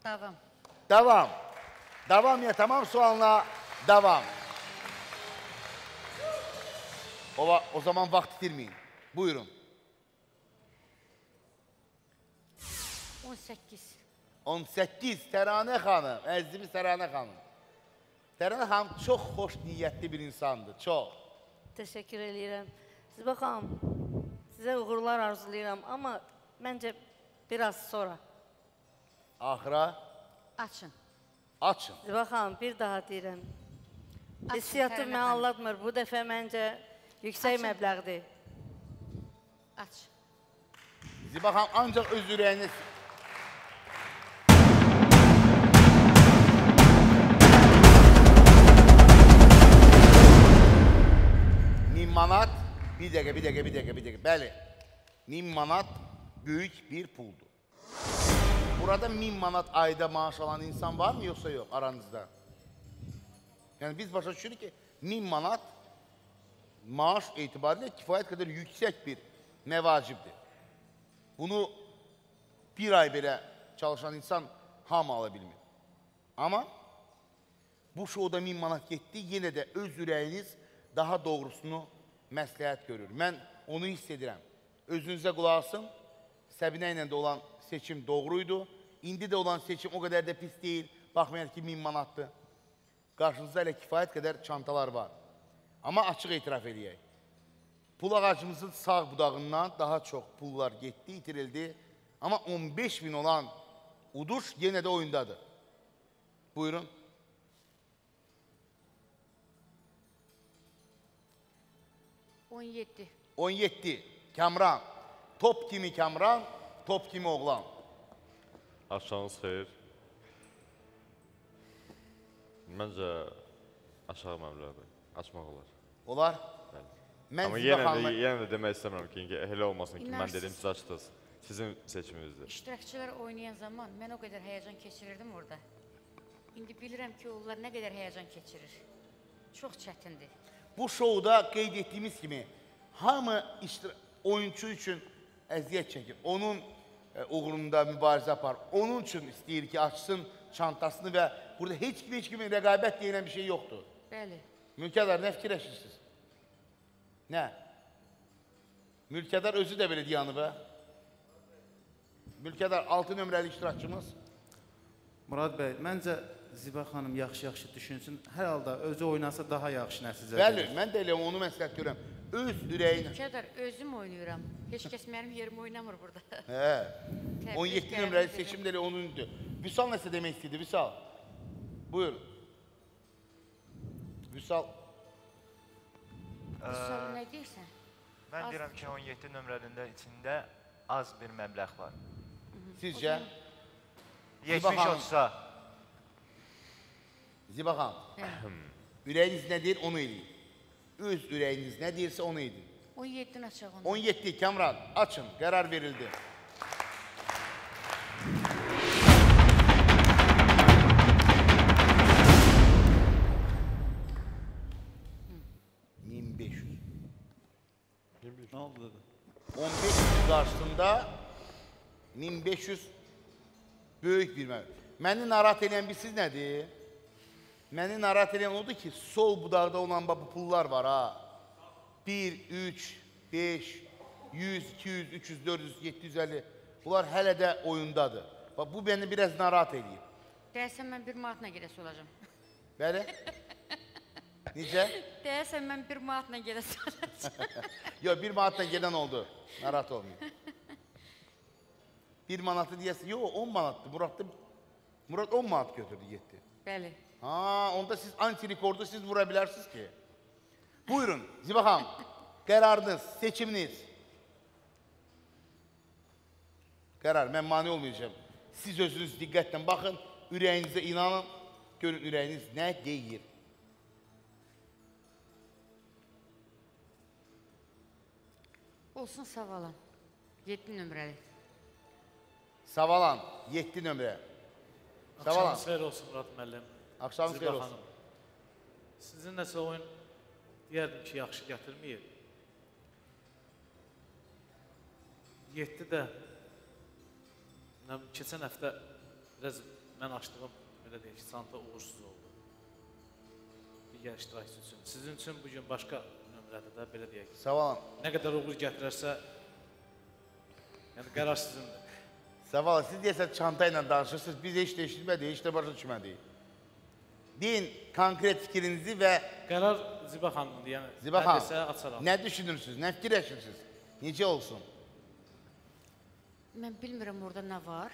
Davam. Devam. Devam ya tamam sualına devam. O, o zaman vaxt itirmeyin. Buyurun. 18. 18 Təranə xanım, əzizimiz Təranə xanım. Təranə xanım çox xoş niyyətli bir insandır, çox. Təşəkkür eləyirəm. Zibə xanım, sizə uğurlar arzulayıram, amma məncə biraz sonra. Axıra Açın. Açın. Xanım, bir daha deyirəm. Məni xanım. aldatmır. Bu dəfə məncə yüksək Açın. məbləğdir. Aç. Ziba xanım ancaq öz ürəyiniz Min manat, bir dəqiqə, bir dəqiqə, bir dəqiqə, bir dəqiqə. Bəli, min manat böyük bir puldur. Burada min manat ayda maaş alan insan varmı, yoxsa yox aranızda? Yəni biz başa düşürük ki, min manat maaş etibarilə kifayət qədər yüksək bir məvacibdir. Bunu bir ay belə çalışan insan hamı ala bilmir. Amma bu şouda 1000 manat getdi, yenə də öz ürəyiniz daha doğrusunu məsləhət görür. Mən onu hiss edirəm. Özünüzə qulaq asın. Səbinə ilə də olan seçim doğruydu. İndi də olan seçim o qədər də pis deyil. Baxmayaraq ki, 1000 manatdır. Qarşınızda elə kifayət qədər çantalar var. Amma açıq etiraf eləyək. Pul ağacımızın sağ budağından daha çox pullar getdi, itirildi. Amma 15 bin olan uduş yenə də oyundadır. Buyurun. On yeddi. 17. Kamran. Top kimi Kamran, top kimi oğlan. Axşamınız xeyir. Məncə aşağı məbləğdə açmaq olar. Olar. Bəli. Mən Amma yenə də, yenə də demək istəmirəm ki, elə olmasın ki, mən dedim siz açdınız. Sizin seçiminizdir. İştirakçılar oynayan zaman mən o qədər həyəcan keçirirdim orada. İndi bilirəm ki, onlar nə qədər həyəcan keçirir. Çox çətindir. Bu şouda qeyd etdiyimiz kimi hamı oyunçu üçün əziyyət çəkir. Onun uğrunda mübarizə apar. Onun üçün istəyir ki, açsın çantasını və burada heç kim heç kimin rəqabət deyilən bir şey yoxdur. Bəli. Mülkədar nə fikirləşirsiniz? Nə? Mülkədar özü də belə dayanıb, hə? Mülkədar 6 nömrəli iştirakçımız. Murad bəy, məncə Ziba xanım yaxşı-yaxşı düşünsün. Hər halda özü oynasa daha yaxşı nəticə Bəli, mən də elə onu məsləhət görürəm. Öz ürəyinə. Mülkədar özüm oynayıram. Heç kəs mənim yerimə oynamır burada. Hə. Təbrik 17 edirəm, nömrəli seçim də elə onundur. Vüsal nəsə demək istəyirdi? Vüsal. Buyur. Vüsal. Vüsal, nə deyirsən? Mən Az- deyirəm ki, 17 nömrəlində içində az bir məbləğ var. Sizcə? 70 olsa Ziba xanım. Ürəyiniz nə deyir, onu eləyin. Öz ürəyiniz nə deyirsə onu edin. 17-ni açaq onu. 17 Kamran, açın. Qərar verildi. Nə oldu dedi? 15 yüz qarşısında 1500 böyük bir məbləğ. Məni narahat edən bir siz nədir? Məni narahat edən odur ki, sol budaqda olan bax bu pullar var ha. 1, 3, 5, 100, 200, 300, 400, 750. Bunlar hələ də oyundadır. Bax bu məni biraz narahat eləyir. Deyəsən mən bir manatla gedəsi olacam. Bəli? Necə? Deyəsən mən bir manatla gedəsi olacam. Yox, bir manatla gedən oldu. Narahat olmayın. Bir manatı deyəsən, yox, 10 manatdır. Muradda Murad 10 manat götürdü, getdi. Bəli. Ha, onda siz anti-rekordu siz vura bilərsiniz ki. Buyurun, Ziba xanım. Qərarınız, seçiminiz. Qərar, mən mani olmayacağım. Siz özünüz diqqətlə baxın, ürəyinizə inanın, görün ürəyiniz nə deyir. Olsun savalan. 7 nömrəli. Savalan, 7 nömrə. Savalan. Axşamınız xeyir olsun Murad müəllim. Ziba xeyir olsun. Sizin nəsə oyun deyərdim ki, yaxşı gətirməyib. 7 də keçən həftə biraz mən açdığım belə deyək ki, çanta uğursuz oldu. Digər iştirakçı üçün. Sizin üçün bu gün başqa nömrədə də belə deyək. Savalan. Nə qədər uğur gətirərsə yəni qərar sizindir. Saval, siz deyəsən çanta ilə danışırsınız, biz heç də eşitmədik, heç də başa düşmədik. Deyin konkret fikrinizi və... Qərar Ziba xanımdır, yəni Ziba nə xanım, desə açaram. nə düşünürsünüz, nə fikirləşirsiniz? Necə olsun? Mən bilmirəm orada nə var.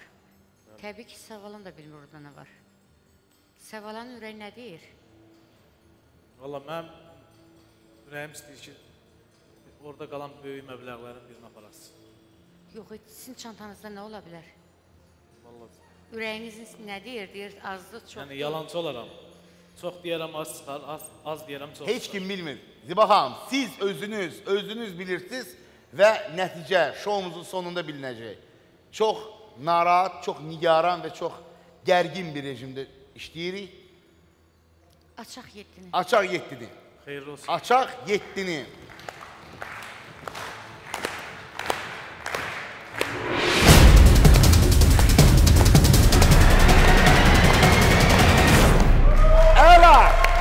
Təbii ki, Savalan da bilmir orada nə var. Savalanın ürəyi nə deyir? Valla mənim ürəyim istəyir ki, orada qalan böyük məbləğlərin birini aparasın. Yox, sizin çantanızda nə ola bilər? Vallahi. Ürəyiniz nə deyir? Deyir azdır, çox. Yəni yalancı olaram. Çox deyərəm az çıxar, az, az deyərəm çox Heç çıxar. kim bilmir. Ziba xanım, siz özünüz, özünüz bilirsiniz və nəticə şoumuzun sonunda bilinəcək. Çox narahat, çox nigaran və çox gərgin bir rejimdə işləyirik. Açaq 7-ni. Açaq 7-ni. Xeyirli olsun. Açaq 7-ni.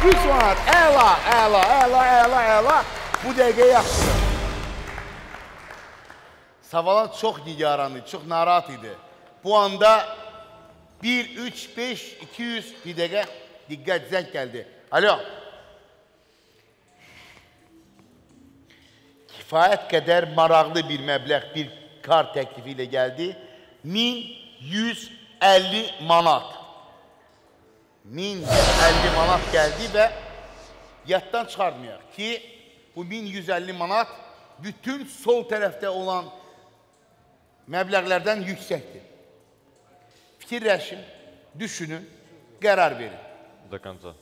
Əla! 100 manat, əla, əla, əla, əla, əla. Bu dəqiqə yaxşıdır. Savalan çox nigaran idi, çox narahat idi. Bu anda 1, 3, 5, 200 bir dəqiqə diqqət zəng gəldi. Alo. Kifayət qədər maraqlı bir məbləğ, bir kar təklifi ilə gəldi. 1150 manat. 1150 manat gəldi və yaddan çıxarmayaq ki, bu 1150 manat bütün sol tərəfdə olan məbləğlərdən yüksəkdir. Fikirləşin, düşünün, qərar verin. Do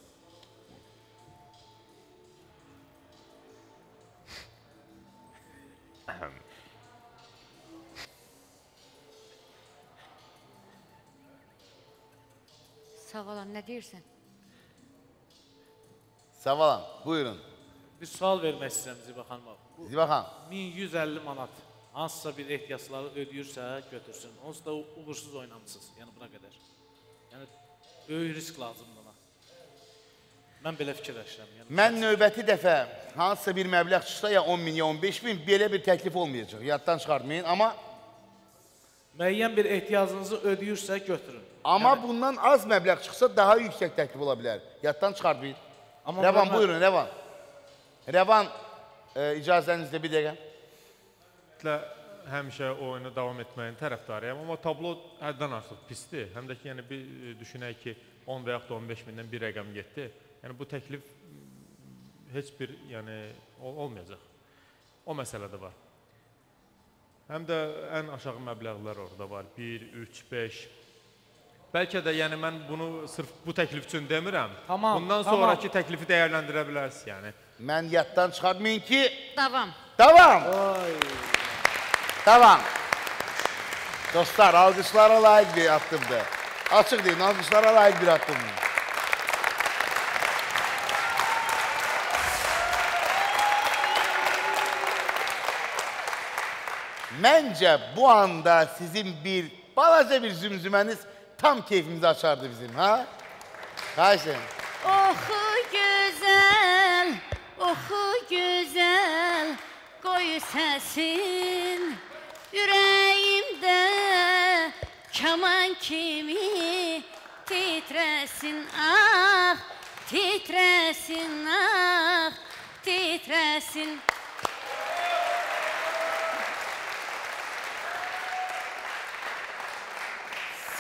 końca. Savalan nə deyirsən? Savalan, buyurun. Bir sual vermək istəyirəm Ziba xanıma. Ziba xanım. 1150 manat hansısa bir ehtiyacları ödəyirsə götürsün. Onsuz da uğursuz oynamısınız. Yəni buna qədər. Yəni böyük risk lazımdır ona. Mən belə fikirləşirəm. Yəni Mən növbəti dəfə hansısa bir məbləğ çıxsa ya 10 min ya 15 min belə bir təklif olmayacaq. Yaddan çıxartmayın. Amma müəyyən bir ehtiyacınızı ödəyirsə götürün. amma bundan az məbləğ çıxsa daha yüksək təklif ola bilər. Yaddan çıxartmayın. Amma Rəvan mən- buyurun Rəvan. Rəvan e, icazənizlə bir dəqiqə. Ümumiyyətlə həmişə oyunu davam etməyin tərəfdarıyam, amma tablo həddən artıq pisdir. Həm də ki, yəni bir e, düşünək ki, 10 və yaxud da 15 mindən bir rəqəm getdi. Yəni bu təklif heç bir yəni ol olmayacaq. O məsələ də var. Həm də ən aşağı məbləğlər orada var. 1, 3, 5. Bəlkə də yəni mən bunu sırf bu təklif üçün demirəm. Tamam, Bundan tamam. sonrakı təklifi dəyərləndirə bilərsiniz yəni. Mən yaddan çıxartmayın ki, Davam. Davam. Davam. Dostlar, alqışlara layiq bir addımdır. Açıq deyin, alqışlara layiq bir addımdır. Məncə bu anda sizin bir balaca bir zümzüməniz tam keyfimizi açardı bizim, ha? Xahiş edirəm. Oxu gözəl, oxu gözəl, qoy səsin ürəyimdə kaman kimi titresin ah, titresin ah, titresin.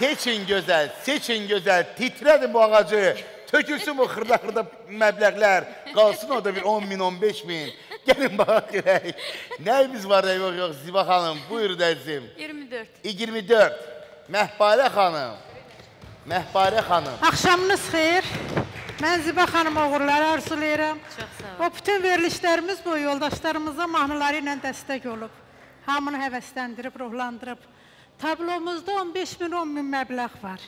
Seçin gözəl, seçin gözəl, titrədin bu ağacı. Tökülsün bu xırda-xırda məbləğlər. Qalsın o da bir 10 min, 15 min. Gəlin baxaq görək. Nəyimiz var da yox yox Ziba xanım. Buyur dərsim. 24. 24. Məhbarə xanım. Məhbarə xanım. Axşamınız xeyir. Mən Ziba xanım uğurlar arzulayıram. Çox sağ ol. O bütün verilişlərimiz bu yoldaşlarımıza mahnıları ilə dəstək olub. Hamını həvəsləndirib, ruhlandırıb. Tablomuzda 15 min, 10 min məbləğ var.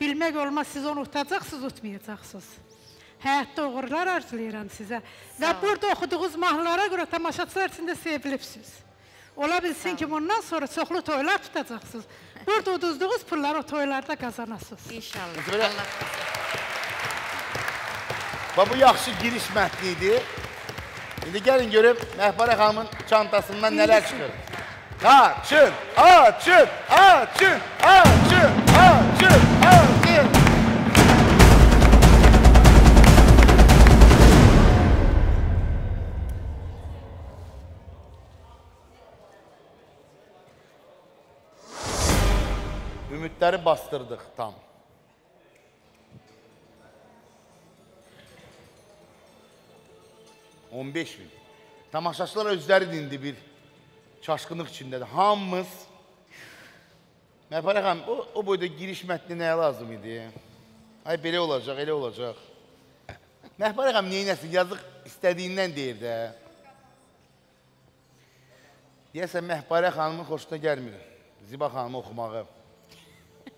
Bilmək olmaz, siz onu utacaqsınız, utmayacaqsınız. Həyatda uğurlar arzulayıram sizə. Və burada oxuduğunuz mahnılara görə tamaşaçılar içində sevilibsiniz. Ola bilsin ki, bundan sonra çoxlu toylar tutacaqsınız. Burada uduzduğunuz pulları o toylarda qazanasınız. İnşallah. Belə... Və bu yaxşı giriş mətni idi. İndi gəlin görüm Məhbarə xanımın çantasından nələr çıxır. Açın, açın, açın, açın, açın, açın. Ümidləri bastırdıq tam. On beş min. Tamaşaçılar özləri də indi bir çaşqınlıq içindədir. Hamımız Məfərə xanım, o, o boyda giriş mətni nəyə lazım idi? Ay belə olacaq, elə olacaq. Məhbərə xanım neynəsin? Yazıq istədiyindən deyir də. Deyəsən Məhbərə xanımın xoşuna gəlmir. Ziba xanımı oxumağı.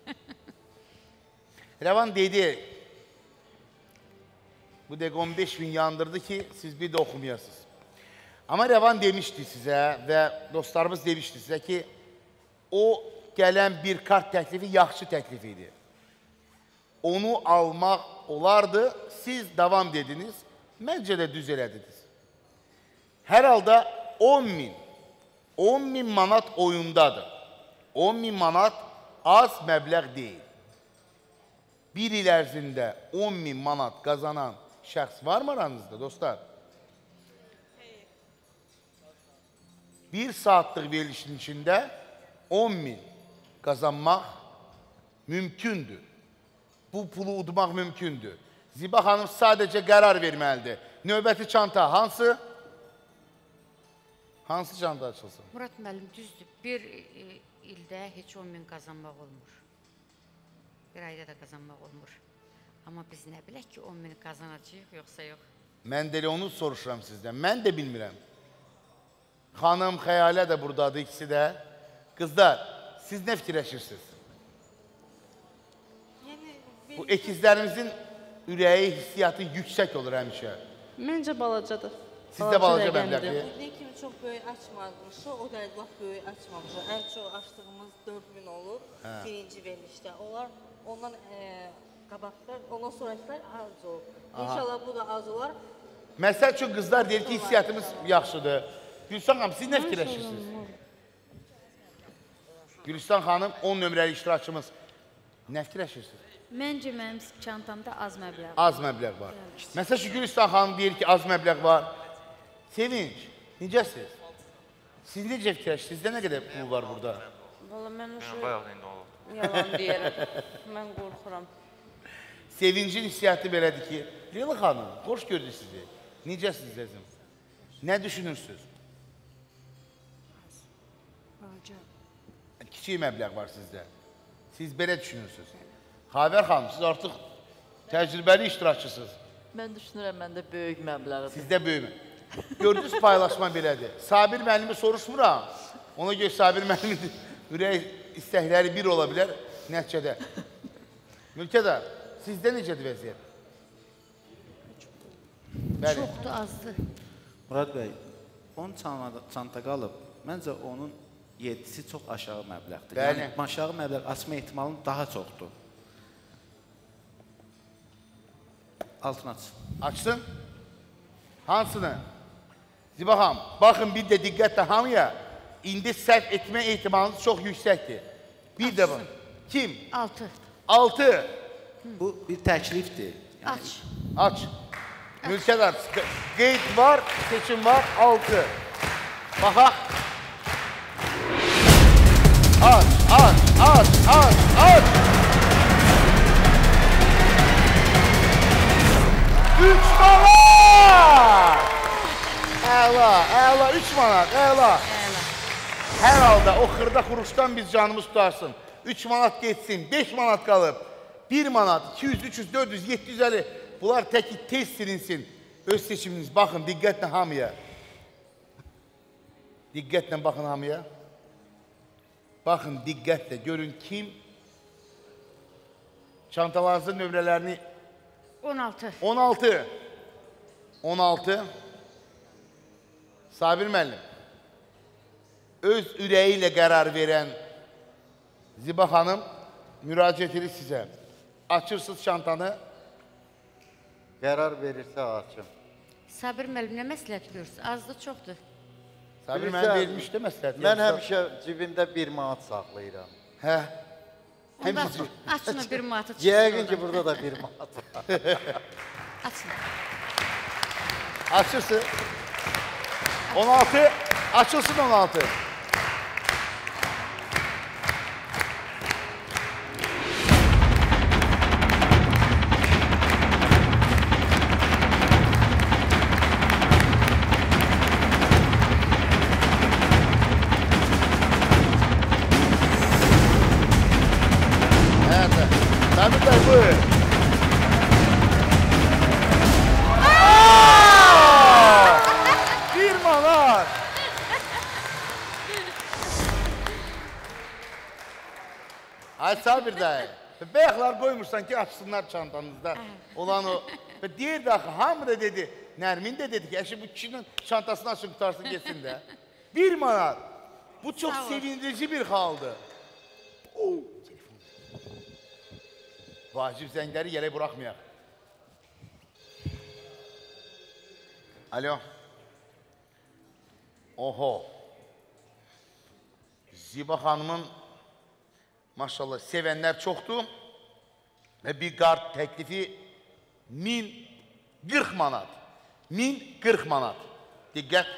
Rəvan dedi, bu dəqiqə 15 bin yandırdı ki, siz bir də oxumayasınız. Amma Rəvan demişdi sizə və dostlarımız demişdi sizə ki, o gələn bir kart təklifi yaxşı təklif idi. Onu almaq olardı, siz davam dediniz, məncə də düz elədiniz. Hər halda 10 min, 10 min manat oyundadır. 10 min manat az məbləğ deyil. Bir il ərzində 10 min manat qazanan şəxs varmı aranızda dostlar? Bir saatlıq verilişin içində 10 min qazanmaq mümkündür. Bu pulu udmaq mümkündür. Ziba xanım sadəcə qərar verməlidir. Növbəti çanta hansı? Hansı çanta açılsın? Murad müəllim düzdür. Bir e, ildə heç 10 min qazanmaq olmur. Bir ayda da qazanmaq olmur. Amma biz nə bilək ki 10 min qazanacağıq yoxsa yox. Mən də elə onu soruşuram sizdən. Mən də bilmirəm. Xanım, Xəyalə də buradadır ikisi də. Qızlar, siz nə fikirləşirsiniz? Bu ekizlərimizin ürəyi, hissiyatı yüksək olur həmişə. Məncə balacadır. Sizdə balaca rəqəmdir. məbləğdir. Ne kimi çox böyük açmamışıq, o da lap böyük açmamışıq. Ən çox açdığımız 4000 olur Hə. birinci verilişdə. Onlar ondan e, qabaqlar, ondan sonrakılar az olur. İnşallah bu da az olar. Məsəl üçün qızlar deyir ki, hissiyatımız yaxşıdır. Gülşən xanım, siz nə fikirləşirsiniz? Gülşən xanım 10 nömrəli iştirakçımız. Nə fikirləşirsiniz? Məncə mənim çantamda az məbləğ var. Az məbləğ var. Məsəl üçün Gülşən xanım deyir ki, az məbləğ var. Sevinç, necəsiz? Siz necə fikirləşirsiniz? Sizdə nə qədər pul var burada? Valla mən uşu Bayaq indi olub. yalan deyərəm. mən qorxuram. Sevincin hissiyatı belədir ki, Leyla xanım, xoş gördük sizi. Necəsiniz əzim? Nə düşünürsünüz? Kiçik məbləğ var sizdə. Siz belə düşünürsünüz. Xavər xanım, siz artıq təcrübəli iştirakçısınız. Mən düşünürəm məndə böyük məbləğdir. Sizdə böyümə. Gördünüz paylaşma belədir. Sabir müəllimi soruşmuram. Ona görə Sabir müəllimin ürək istəkləri bir ola bilər nəticədə. Mülkədar, sizdə necədir vəziyyət? Bəli. Çoxdur, azdır. Murad bəy, onun çanta qalıb. Məncə onun 7-si çox aşağı məbləğdir. Bəli. Yəni aşağı məbləğ açma ehtimalın daha çoxdur. Altını aç. Açsın. Hansını? Zibaxam, baxın bir də diqqətlə hamıya. İndi səhv etmə ehtimalınız çox yüksəkdir. Bir də bax. Kim? 6. 6. Bu bir təklifdir. Aç. Aç. Mülkədar, qeyd var, seçim var, 6. Baxaq. Aç, aç, aç, aç, aç. 3 manat! Əla, əla, 3 manat, əla. Hər halda o xırda xuruşdan biz canımız tutarsın. 3 manat getsin, 5 manat qalıb. 1 manat, 200, 300, 400, 750. Bunlar təki tez silinsin. Öz seçiminiz. Baxın, diqqətlə hamıya. Diqqətlə baxın hamıya. Baxın, diqqətlə. Görün kim çantalarınızın nömrələrini 16. 16. 16. Sabir müəllim. Öz ürəyi ilə qərar verən Ziba xanım müraciət edir sizə. Açırsınız çantanı. Qərar verirsə açım. Sabir müəllim nə məsləhət görürsünüz? Azdır, çoxdur. Sabir müəllim vermişdi məsləhət. Mən həmişə cibimdə bir manat saxlayıram. Hə. Onda açın o bir manatı çıxsın Yəqin ki, burada da bir manat var. Açın. Açırsın. 16. Açılsın 16. Sabir dayı. Bəyəklər qoymursan ki, açsınlar çantanızda olan o. Və deyirdi axı, hamı da dedi, Nərmin də dedi ki, əşi bu kişinin çantasını açın, qutarsın, getsin də. Bir manat. Bu çox Sağ ol. sevindirici bir haldır. Oo, telefon. Vacib zəngləri yerə buraxmayaq. Alo. Oho. Ziba xanımın maşallah sevənlər çoxdur və bir qart təklifi 1040 manat. 1040 manat. Diqqət.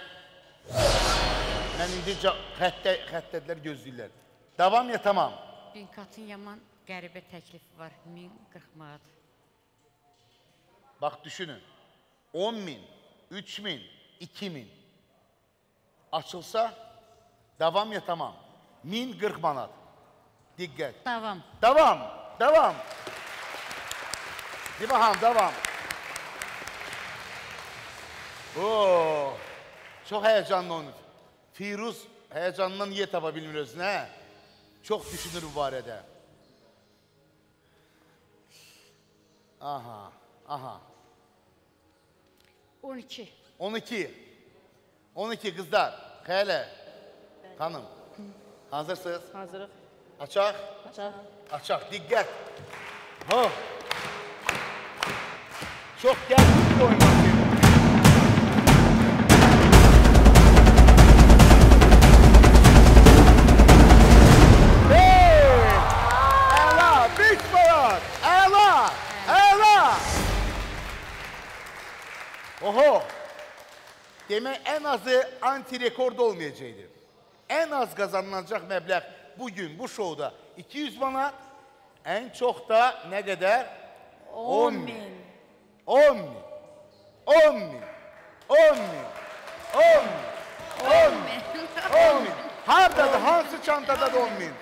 Mən indi xəttə, xəttədilər gözləyirlər. Davam ya tamam. Binkatın yaman qəribə təklifi var. 1040 manat. Bax düşünün. 10 min, 3 min, 2 min. Açılsa davam ya tamam. 1040 manat. Diqqət. Davam. Davam, davam. Dibahan, davam. Oo, çox həyəcanlı oyundur. Firuz həyəcanından niyə tapa bilmir özünə? Çox düşünür bu barədə. Aha, aha. 12. 12. 12 qızlar. Xəyələ. Xanım. Hazırsınız? Hazırıq. Açaq. Açaq. Açaq. Diqqət. Ho. Çox gərgin bir oyun var. Hey! Əla, beş manat. Əla, əla. Oho. Demək ən azı anti-rekord olmayacaqdır. Ən az qazanılacaq məbləğ bugün bu şouda 200 manat, ən çox da nə qədər? 10 min. 10 min. 10 min. 10 min. 10 min. 10 min. 10 min. Hardadır? Hansı çantada 10 min?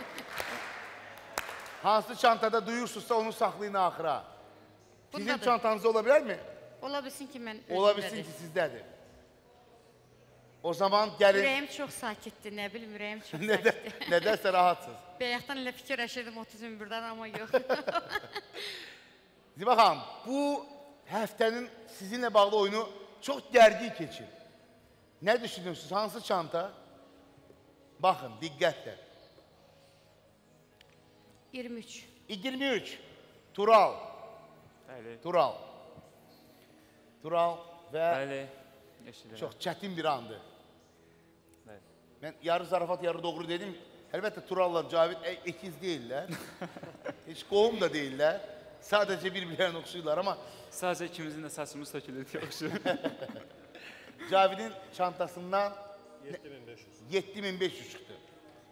Hansı çantada duyursunuzsa onu saxlayın axıra. Sizin çantanızda ola bilərmi? Ola bilsin ki, mən Ola bilsin ki, sizdədir. O zaman gəlin. Ürəyim çox sakitdir, nə bilim, ürəyim çox Nədə, sakitdir. nədənsə rahatsınız. Bayaqdan elə fikirləşirdim 30 birdən, amma yox. Ziba xanım, bu həftənin sizinlə bağlı oyunu çox gərgin keçir. Nə düşünürsünüz? Hansı çanta? Baxın, diqqətlə. 23. 23. Tural. Bəli. Tural. Tural və Bəli. Eşidirəm. çox çətin bir andır. Mən yarı zarafat, yarı doğru dedim. Əlbəttə Tural'la Cavid e- ikiz deyirlər. Heç qohum da deyirlər. Sadəcə bir-birlərinə oxşuyurlar amma Sadəcə ikimizin də saçımız tökülür deyə oxşuyur. Cavidin çantasından 7500. 7500 çıxdı.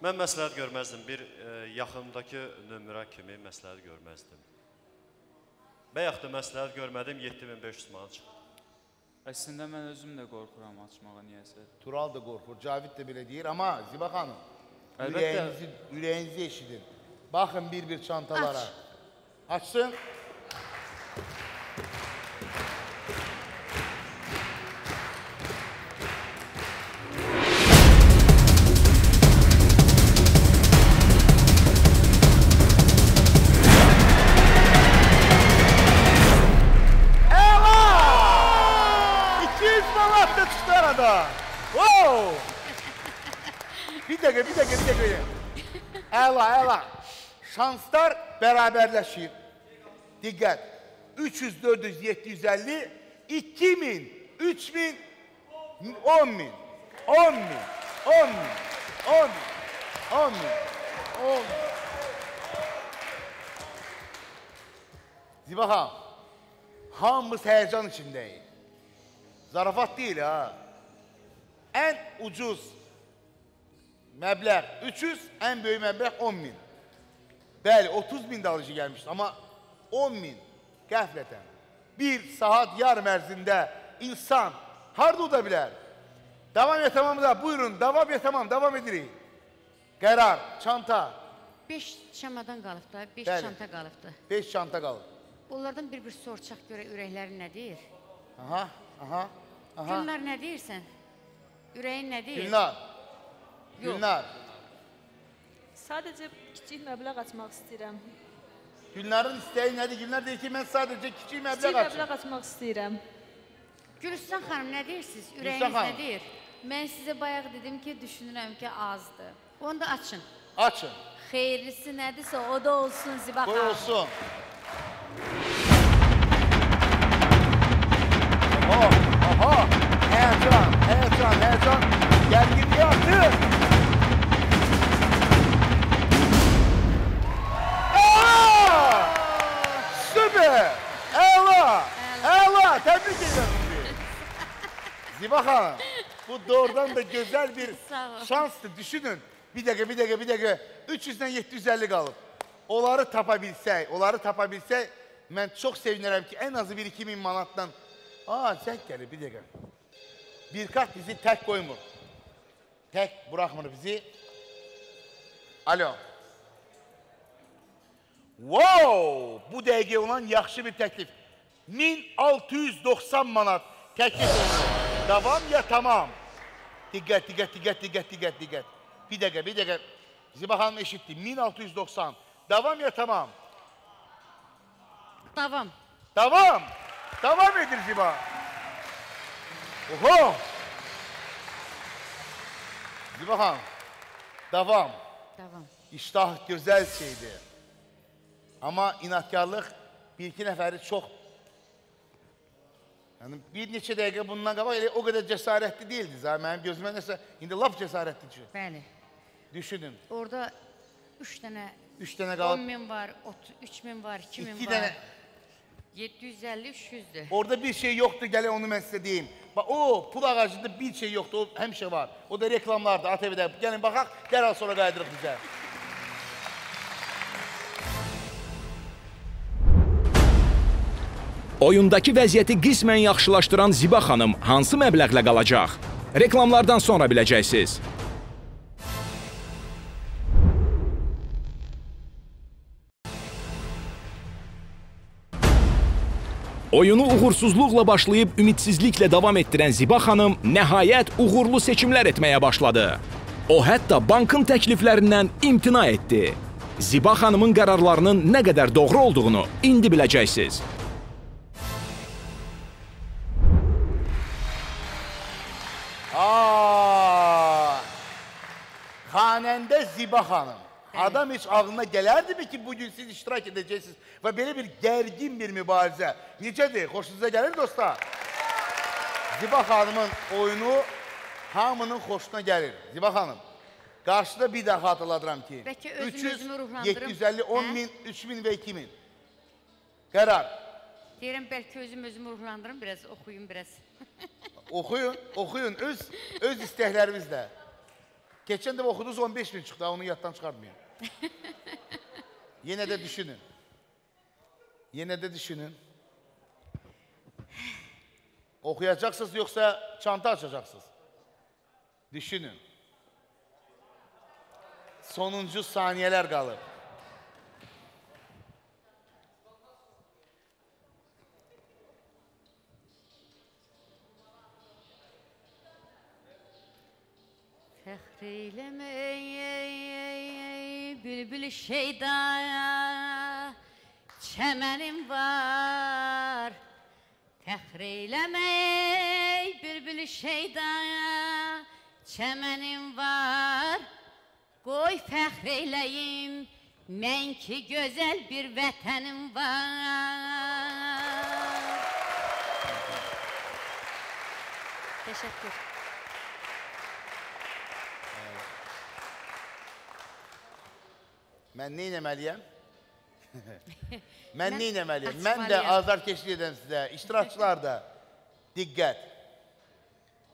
Mən məsləhət görməzdim. Bir e, yaxındakı nömrə kimi məsləhət görməzdim. Bayaq da məsləhət görmədim, 7500 manat çıxdı. Əslində mən özüm də qorxuram açmağa niyəsə. Tural da qorxur, Cavid də belə deyir. Amma Ziba xanım, Əlbəttə. ürəyinizi, ürəyinizi eşidin. Baxın bir-bir çantalara. Açsın. Bir dəqiqə, bir dəqiqə, bir dəqiqə. Əla, əla. Şanslar bərabərləşir. Diqqət. 300, 400, 750, 2000, 3000, 10 min, 10 min, 10 min, 10 min, 10 min, 10 min. Ziba xanım, hamımız həyəcan içindəyik. Zarafat deyil ha. Ən ucuz məbləğ 300, ən böyük məbləğ 10 min. Bəli, 30 min də alıcı gəlmişdi, amma 10 min qəflətən bir saat yarım ərzində insan harda uda bilər? Davam et tamam da, buyurun, davam et tamam, davam edirik. Qərar, çanta, 5 çamadan qalıb da, 5 Bəli. çanta qalıbdı. 5 çanta qalıb. Onlardan bir-bir sorçaq görə ürəkləri nə deyir? Aha, aha, aha. Gülnar nə deyirsən? Ürəyin nə deyir? Gülnar. Gülnar. Sadəcə kiçik məbləğ açmaq istəyirəm. Gülnarın istəyi nədir? Gülnar deyir ki, mən sadəcə kiçik Kiçik məbləğ məbləğ açım. açmaq istəyirəm. Gülüstan xanım nə deyirsiniz? Ürəyiniz nə deyir? Mən sizə bayaq dedim ki, düşünürəm ki, azdır. Onu da açın. Açın. Xeyirlisi nədirsə o da olsun Ziba Qoy xanım. olsun. Oho, oho, həyəcan, həyəcan, həyəcan. Gərginliyi artır. Süper. Əla. Əla. Təbrik edirəm sizi. Ziba xanım, bu doğrudan da gözəl bir Sağ ol. şansdır. Düşünün. Bir dəqiqə, bir dəqiqə, bir dəqiqə. 300-dən 750 qalıb. Onları tapa bilsək, onları tapa bilsək, mən çox sevinirəm ki, ən azı bir 2000 manatdan. Aa, çək gəlir, bir dəqiqə. Bir kart bizi tək qoymur. Tək buraxmır bizi. Alo. Wow! Bu dəqiqə olan yaxşı bir təklif. 1690 manat təklif olunur. Davam ya tamam? Diqqət, diqqət, diqqət, diqqət, diqqət, diqqət. Bir dəqiqə, bir dəqiqə. Ziba xanım eşitdi. 1690. Davam ya tamam? Davam. Davam. Davam edir Ziba. Oho. Ziba xanım. Davam. Davam. İştah gözəl şeydir. Amma inatkarlıq bir iki nəfəri çox Yəni bir neçə dəqiqə bundan qabaq elə o qədər cəsarətli değildi zaten. Mənim gözümə nəsə indi lap cəsarətli çıxır. Bəli. Düşünün. Orada 3 dənə Üç dənə qalıb. 10 min var, 3 min var, 2 min var. dənə- 750, 300'dür. Orada bir şey yoktu gəlin onu mən sizə deyim. Bax o pul ağacında bir şey yoktu. O həmişə var. O da reklamlarda ATV-də. Gəlin baxaq, dərhal sonra qayıdırıq bizə. Oyundakı vəziyyəti qismən yaxşılaşdıran Ziba xanım hansı məbləğlə qalacaq? Reklamlardan sonra biləcəksiniz. Oyunu uğursuzluqla başlayıb ümidsizliklə davam etdirən Ziba xanım nəhayət uğurlu seçimlər etməyə başladı. O hətta bankın təkliflərindən imtina etdi. Ziba xanımın qərarlarının nə qədər doğru olduğunu indi biləcəksiniz. Aa! Ziba xanım, adam heç ağlına gələrdimi ki, bugün siz iştirak edəcəksiniz və belə bir gərgin bir mübarizə. Necədir? Xoşunuza gəlir dostlar? Ziba xanımın oyunu hamının xoşuna gəlir. Ziba xanım, qarşıda bir daha hatırladıram ki, Bəlkə özüm 300, özümü ruhlandırım. 750, 10 Hə? min, 3 min və 2 min. Qərar. Deyirəm bəlkə özüm özümü ruhlandırım, biraz oxuyum biraz. Oxuyun, oxuyun öz öz istəklərinizlə. Keçən dəfə oxudunuz 15 min çıxdı, onu yaddan çıxartmayın. Yenə də düşünün. Yenə də düşünün. Oxuyacaqsınız yoxsa çanta açacaqsınız? Düşünün. Sonuncu saniyələr qalır. Fəxr eyləmə ey, ey, ey, ey, bülbül şeyda çəmənim var. Fəxr eyləmə ey, bülbül şeyda çəmənim var. Qoy fəxr eyləyim, mən ki gözəl bir vətənim var. Təşəkkür. Mən nə etməliyəm? Mən nə etməliyəm? Mən də azarkeşlik edirəm sizə. İştirakçılar da diqqət.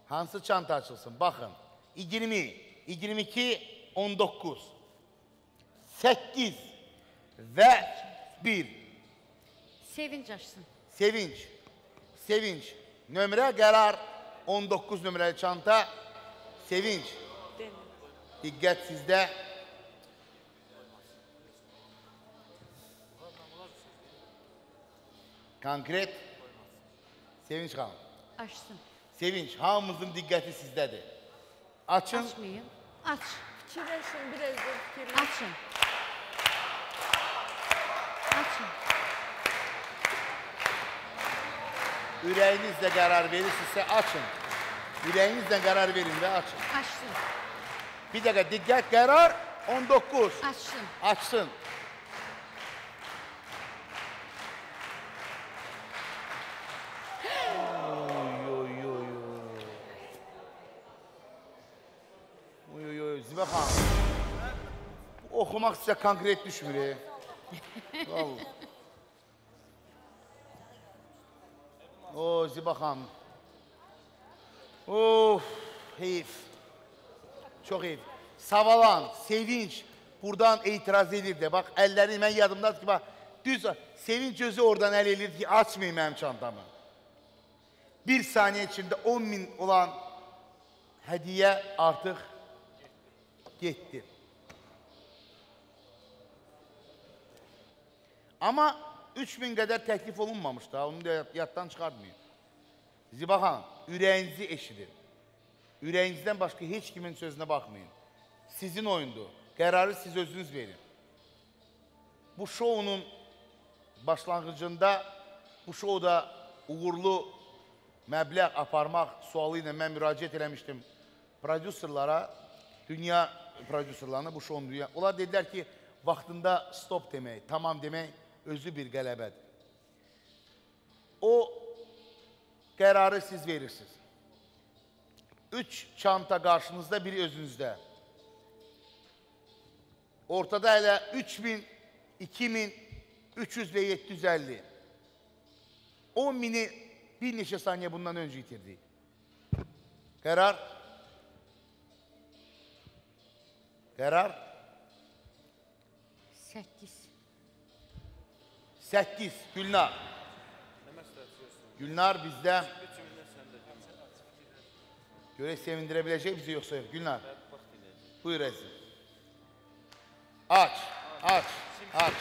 Hansı çanta açılsın? Baxın. 20, 22, 19, 8 və 1. Sevinç açsın. Sevinç. Sevinç. Nömrə qərar 19 nömrəli çanta. Sevinç. Diqqət sizdə. Konkret. Sevinç xanım. Açsın. Sevinç, hamımızın diqqəti sizdədir. Açın. Açmayın. Aç. Fikirləşin, biraz da fikirləşin. Açın. Açın. Ürəyinizlə qərar verirsinizsə açın. Ürəyinizlə qərar verin və açın. Açsın. Bir dəqiqə, diqqət, qərar 19. Açsın. Açsın. Bu oxumaq sizə konkret düşmür. e. Vallahi. O, Zibə xanım. Of, heyf. Çox heyf. Savalan, sevinç buradan etiraz edirdi. Bax, əlləri mən yadımdadır ki, bax, düz sevinç özü oradan əl elirdi ki, açmayın mənim çantamı. Bir saniyə içində 10 min olan hədiyyə artıq getdi. Amma 3000 qədər təklif olunmamış da, onu da yaddan çıxartmayın. Ziba xanım, ürəyinizi eşidin. Ürəyinizdən başqa heç kimin sözünə baxmayın. Sizin oyundur. Qərarı siz özünüz verin. Bu şounun başlanğıcında bu şouda uğurlu məbləğ aparmaq sualı ilə mən müraciət eləmişdim prodüserlara, dünya prodüserlarına bu şoun dünya. Onlar dedilər ki, vaxtında stop demək, tamam demək özü bir qələbədir. O qərarı siz verirsiniz. Üç çanta qarşınızda, biri özünüzdə. Ortada hələ 3000, 2000, 300 və 750. 10 mini bir neçə saniyə bundan öncə itirdik. Qərar. Qərar. 8. 8. Gülnar. Gülnar bizdə görək sevindirə biləcək bizi yoxsa yox. Gülnar. Buyur əzizim. Aç, aç, aç.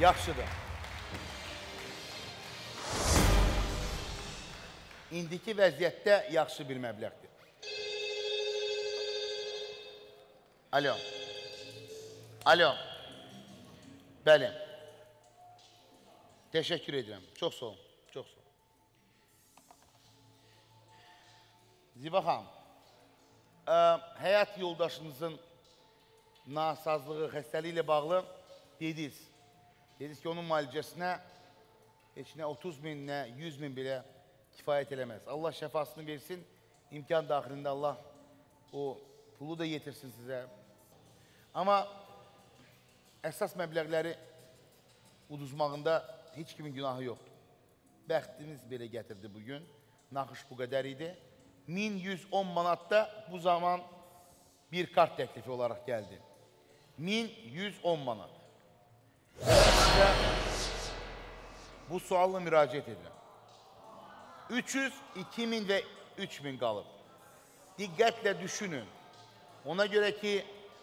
Yaxşıdır. İndiki vəziyyətdə yaxşı bir məbləğdir. Alo. Alo. Bəli. Təşəkkür edirəm. Çox sağ olun. Çox sağ olun. Ziba xanım, ə, həyat yoldaşınızın nasazlığı, xəstəliyi ilə bağlı dediniz. Dediniz ki, onun müalicəsinə heç nə 30 min, nə 100 min belə kifayət eləməz. Allah şəfasını versin, imkan daxilində Allah o pulu da yetirsin sizə. Amma əsas məbləğləri uduzmağında heç kimin günahı yoxdur. Bəxtiniz belə gətirdi bugün. Naxış bu qədər idi. 1110 manatda bu zaman bir kart təklifi olaraq gəldi. 1110 manat. Sizə bu sualla müraciət edirəm. 300, 2000 və 3000 qalıb. Diqqətlə düşünün. Ona görə ki,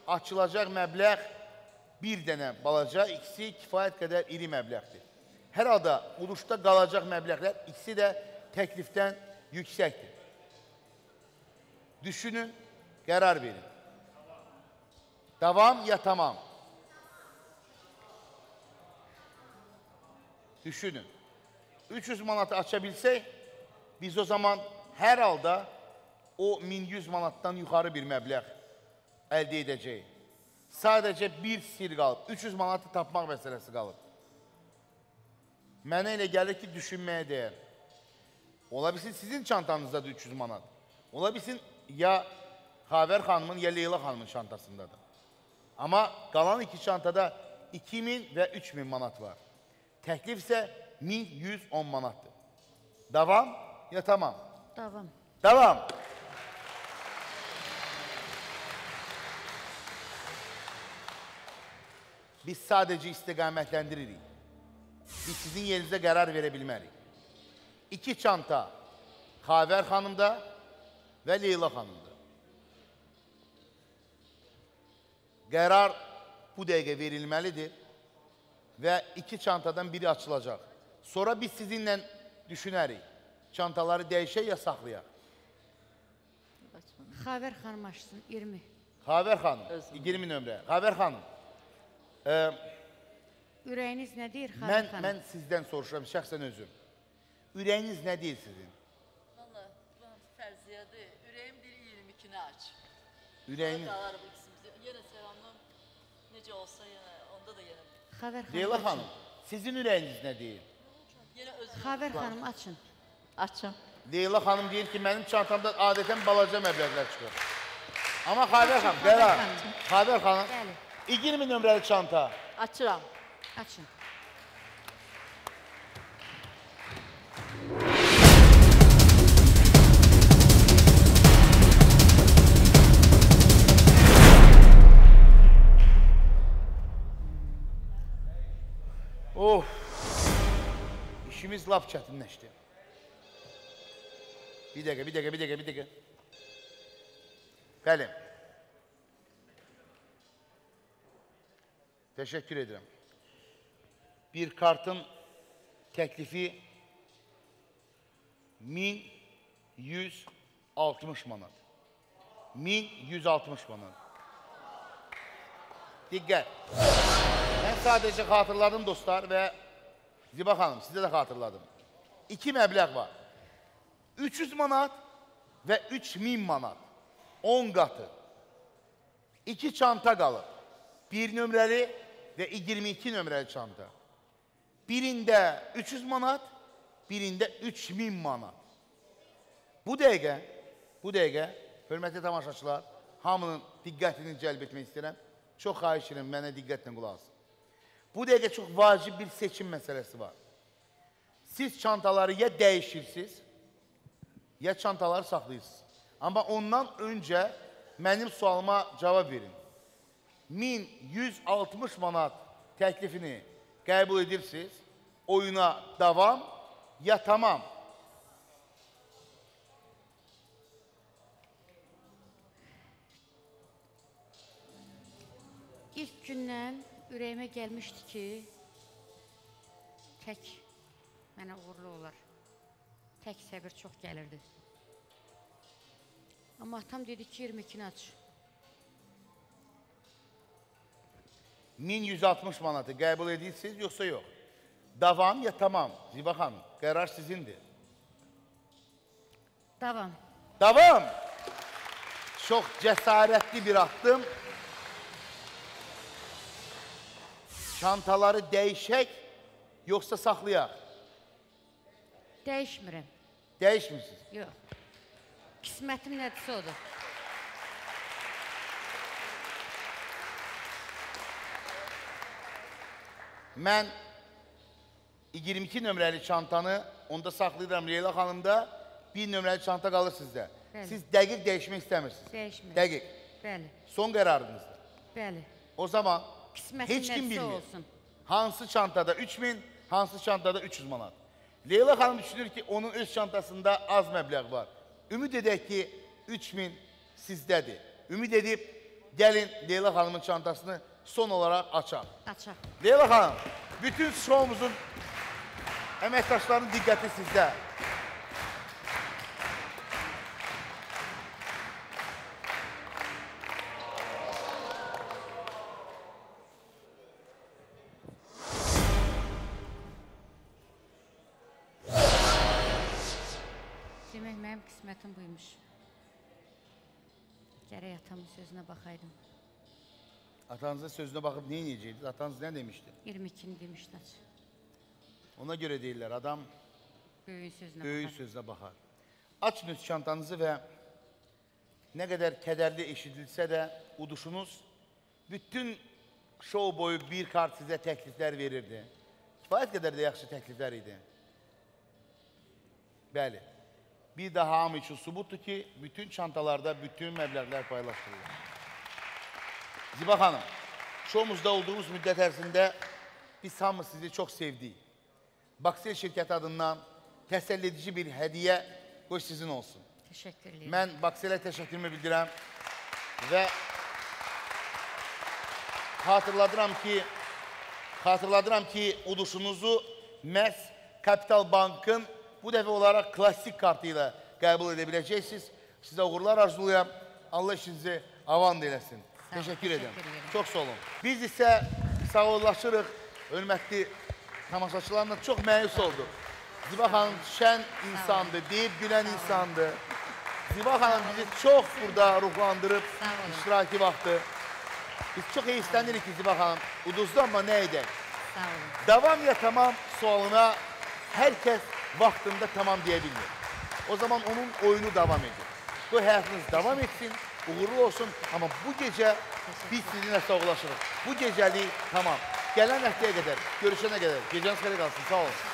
açılacaq məbləğ bir dənə balaca, ikisi kifayət qədər iri məbləğdir. Hər halda uduşda qalacaq məbləğlər ikisi də təklifdən yüksəkdir. Düşünün, qərar verin. Davam ya tamam? Düşünün. 300 manatı aça biz o zaman hər halda o 1100 manatdan yuxarı bir məbləğ əldə edəcəyik. Sadəcə bir sir qalıb. 300 manatı tapmaq məsələsi qalıb. Mənə elə gəlir ki, düşünməyə dəyər. Ola bilsin sizin çantanızdadır 300 manat. Ola bilsin ya Xavər xanımın, ya Leyla xanımın çantasındadır. Amma qalan iki çantada 2000 və 3000 manat var. Təklif isə 1110 manatdır. Davam ya tamam? Davam. Davam. Biz sadəcə istiqamətlendiririk. Biz sizin yerinizə qərar verə bilmərik. İki çanta Xavər xanımda və Leyla xanımda. Qərar bu dəqiqə verilməlidir və iki çantadan biri açılacaq. Sonra biz sizinlə düşünərik. Çantaları dəyişək ya saxlayaq. Xavər xanım açsın 20. Xavər xanım, 20 nömrə. Xavər xanım, e, Ürəyiniz nə deyir Xavər mən, xanım? mən sizdən soruşuram, şəxsən özüm. Ürəyiniz nə deyir sizin? Valla fərziyyədir. Ürəyim deyir 22-ni aç. Ürəyiniz... Qalarım ikisimizi. Yenə selamlam. Necə olsa yenə, onda da yenə. Xavər xanım. Leyla xanım, sizin ürəyiniz nə deyir? Yenə özüm. Xavər xanım açın. Açım. Leyla xanım deyir ki, mənim çantamdan adətən balaca məbləğlər çıxır. Amma Xavər xanım, qərar. Xavər xanım, Bəli. 20 nömrəli çanta. Açıram. Açın. Of. İşimiz lap çətinləşdi. Bir dəqiqə, bir dəqiqə, bir dəqiqə, bir dəqiqə. Bəli. Təşəkkür edirəm. Bir kartın təklifi 1160 manat. 1160 manat. Diqqət. Mən sadəcə xatırladım dostlar və Ziba xanım, sizə də xatırladım. İki məbləğ var. 300 manat və 3000 manat. 10 qatı. İki çanta qalıb. Bir nömrəli və 22 nömrəli çanta. Birində 300 manat, birində 3000 manat. Bu dəqiqə, bu dəqiqə, hörmətli tamaşaçılar, hamının diqqətini cəlb etmək istəyirəm. Çox xahiş edirəm, mənə diqqətlə qulaq asın. Bu dəqiqə çox vacib bir seçim məsələsi var. Siz çantaları ya dəyişirsiniz, ya çantaları saxlayırsınız. Amma ondan öncə mənim sualıma cavab verin. 1160 manat təklifini qəbul edirsiniz, oyuna davam ya tamam. İlk gündən ürəyimə gəlmişdi ki, tək mənə uğurlu olar. Tək səbir çox gəlirdi. Amma atam dedi ki, 22-ni aç. 1160 manatı qəbul edirsiniz, yoxsa yox? Davam ya tamam? Ziba xanım, qərar sizindir. Davam. Davam. Çox cəsarətli bir addım. Çantaları dəyişək, yoxsa saxlayaq? Dəyişmirəm. Dəyişmirsiniz. Yox. Qismətim nədirsə odur. Mən 22 nömrəli çantanı onda saxlayıram Leyla xanımda. Bir nömrəli çanta qalır sizdə. Bəli. Siz dəqiq dəyişmək istəmirsiniz. Dəyişmirəm. Dəqiq. Bəli. Son qərarınızdır. Bəli. O zaman Qismətim heç kim bilmir. olsun. Hansı çantada 3000, hansı çantada 300 manat. Leyla xanım düşünür ki, onun öz çantasında az məbləğ var. Ümid edək ki, 3000 sizdədir. Ümid edib gəlin Leyla xanımın çantasını son olaraq açaq. Açaq. Leyla xanım, bütün şoumuzun əməkdaşlarının diqqəti sizdə. Qismətim buymuş. Gərək atamın sözünə baxaydım. Atanızın sözünə baxıb nə edəcəydiniz? Atanız nə demişdi? 22-ni demişdi aç. Ona görə deyirlər, adam Böyüyün sözünə baxar. sözünə baxar. Açın öz çantanızı və nə qədər kədərli eşidilsə də uduşunuz bütün şou boyu bir kart sizə təkliflər verirdi. Kifayət qədər də yaxşı təkliflər idi. Bəli. Bir daha hamı üçün subutdur ki, bütün çantalarda bütün məbləğlər paylaşdırılır. Ziba xanım, şoumuzda olduğumuz müddət ərzində biz hamı sizi çox sevdik. Baksel şirkəti adından təsəlli edici bir hədiyyə qoy sizin olsun. Təşəkkür edirəm. Mən Bakselə təşəkkürümü bildirəm və xatırladıram ki, xatırladıram ki, uduşunuzu məhz Kapital Bankın bu dəfə olaraq klassik kartı ilə qəbul edə biləcəksiniz. Sizə uğurlar arzulayam. Allah işinizi avand eləsin. Təşəkkür edirəm. Çox sağ olun. Biz isə sağollaşırıq. Hörmətli tamaşaçılarla çox məyus olduq. Ziba xanım şən insandır, deyib gülən insandır. Ziba xanım bizi çox burada ruhlandırıb iştiraki vaxtı. Biz çox heyfslənirik ki, Ziba xanım uduzdu amma nə edək? Davam ya tamam sualına hər kəs vaxtında tamam deyə bilmir. O zaman onun oyunu davam edir. Bu həyatınız davam etsin, uğurlu olsun. Amma bu gecə biz sizinlə sağollaşırıq. Bu gecəlik tamam. Gələn həftəyə qədər, görüşənə qədər. Gecəniz xeyir qalsın. Sağ olun.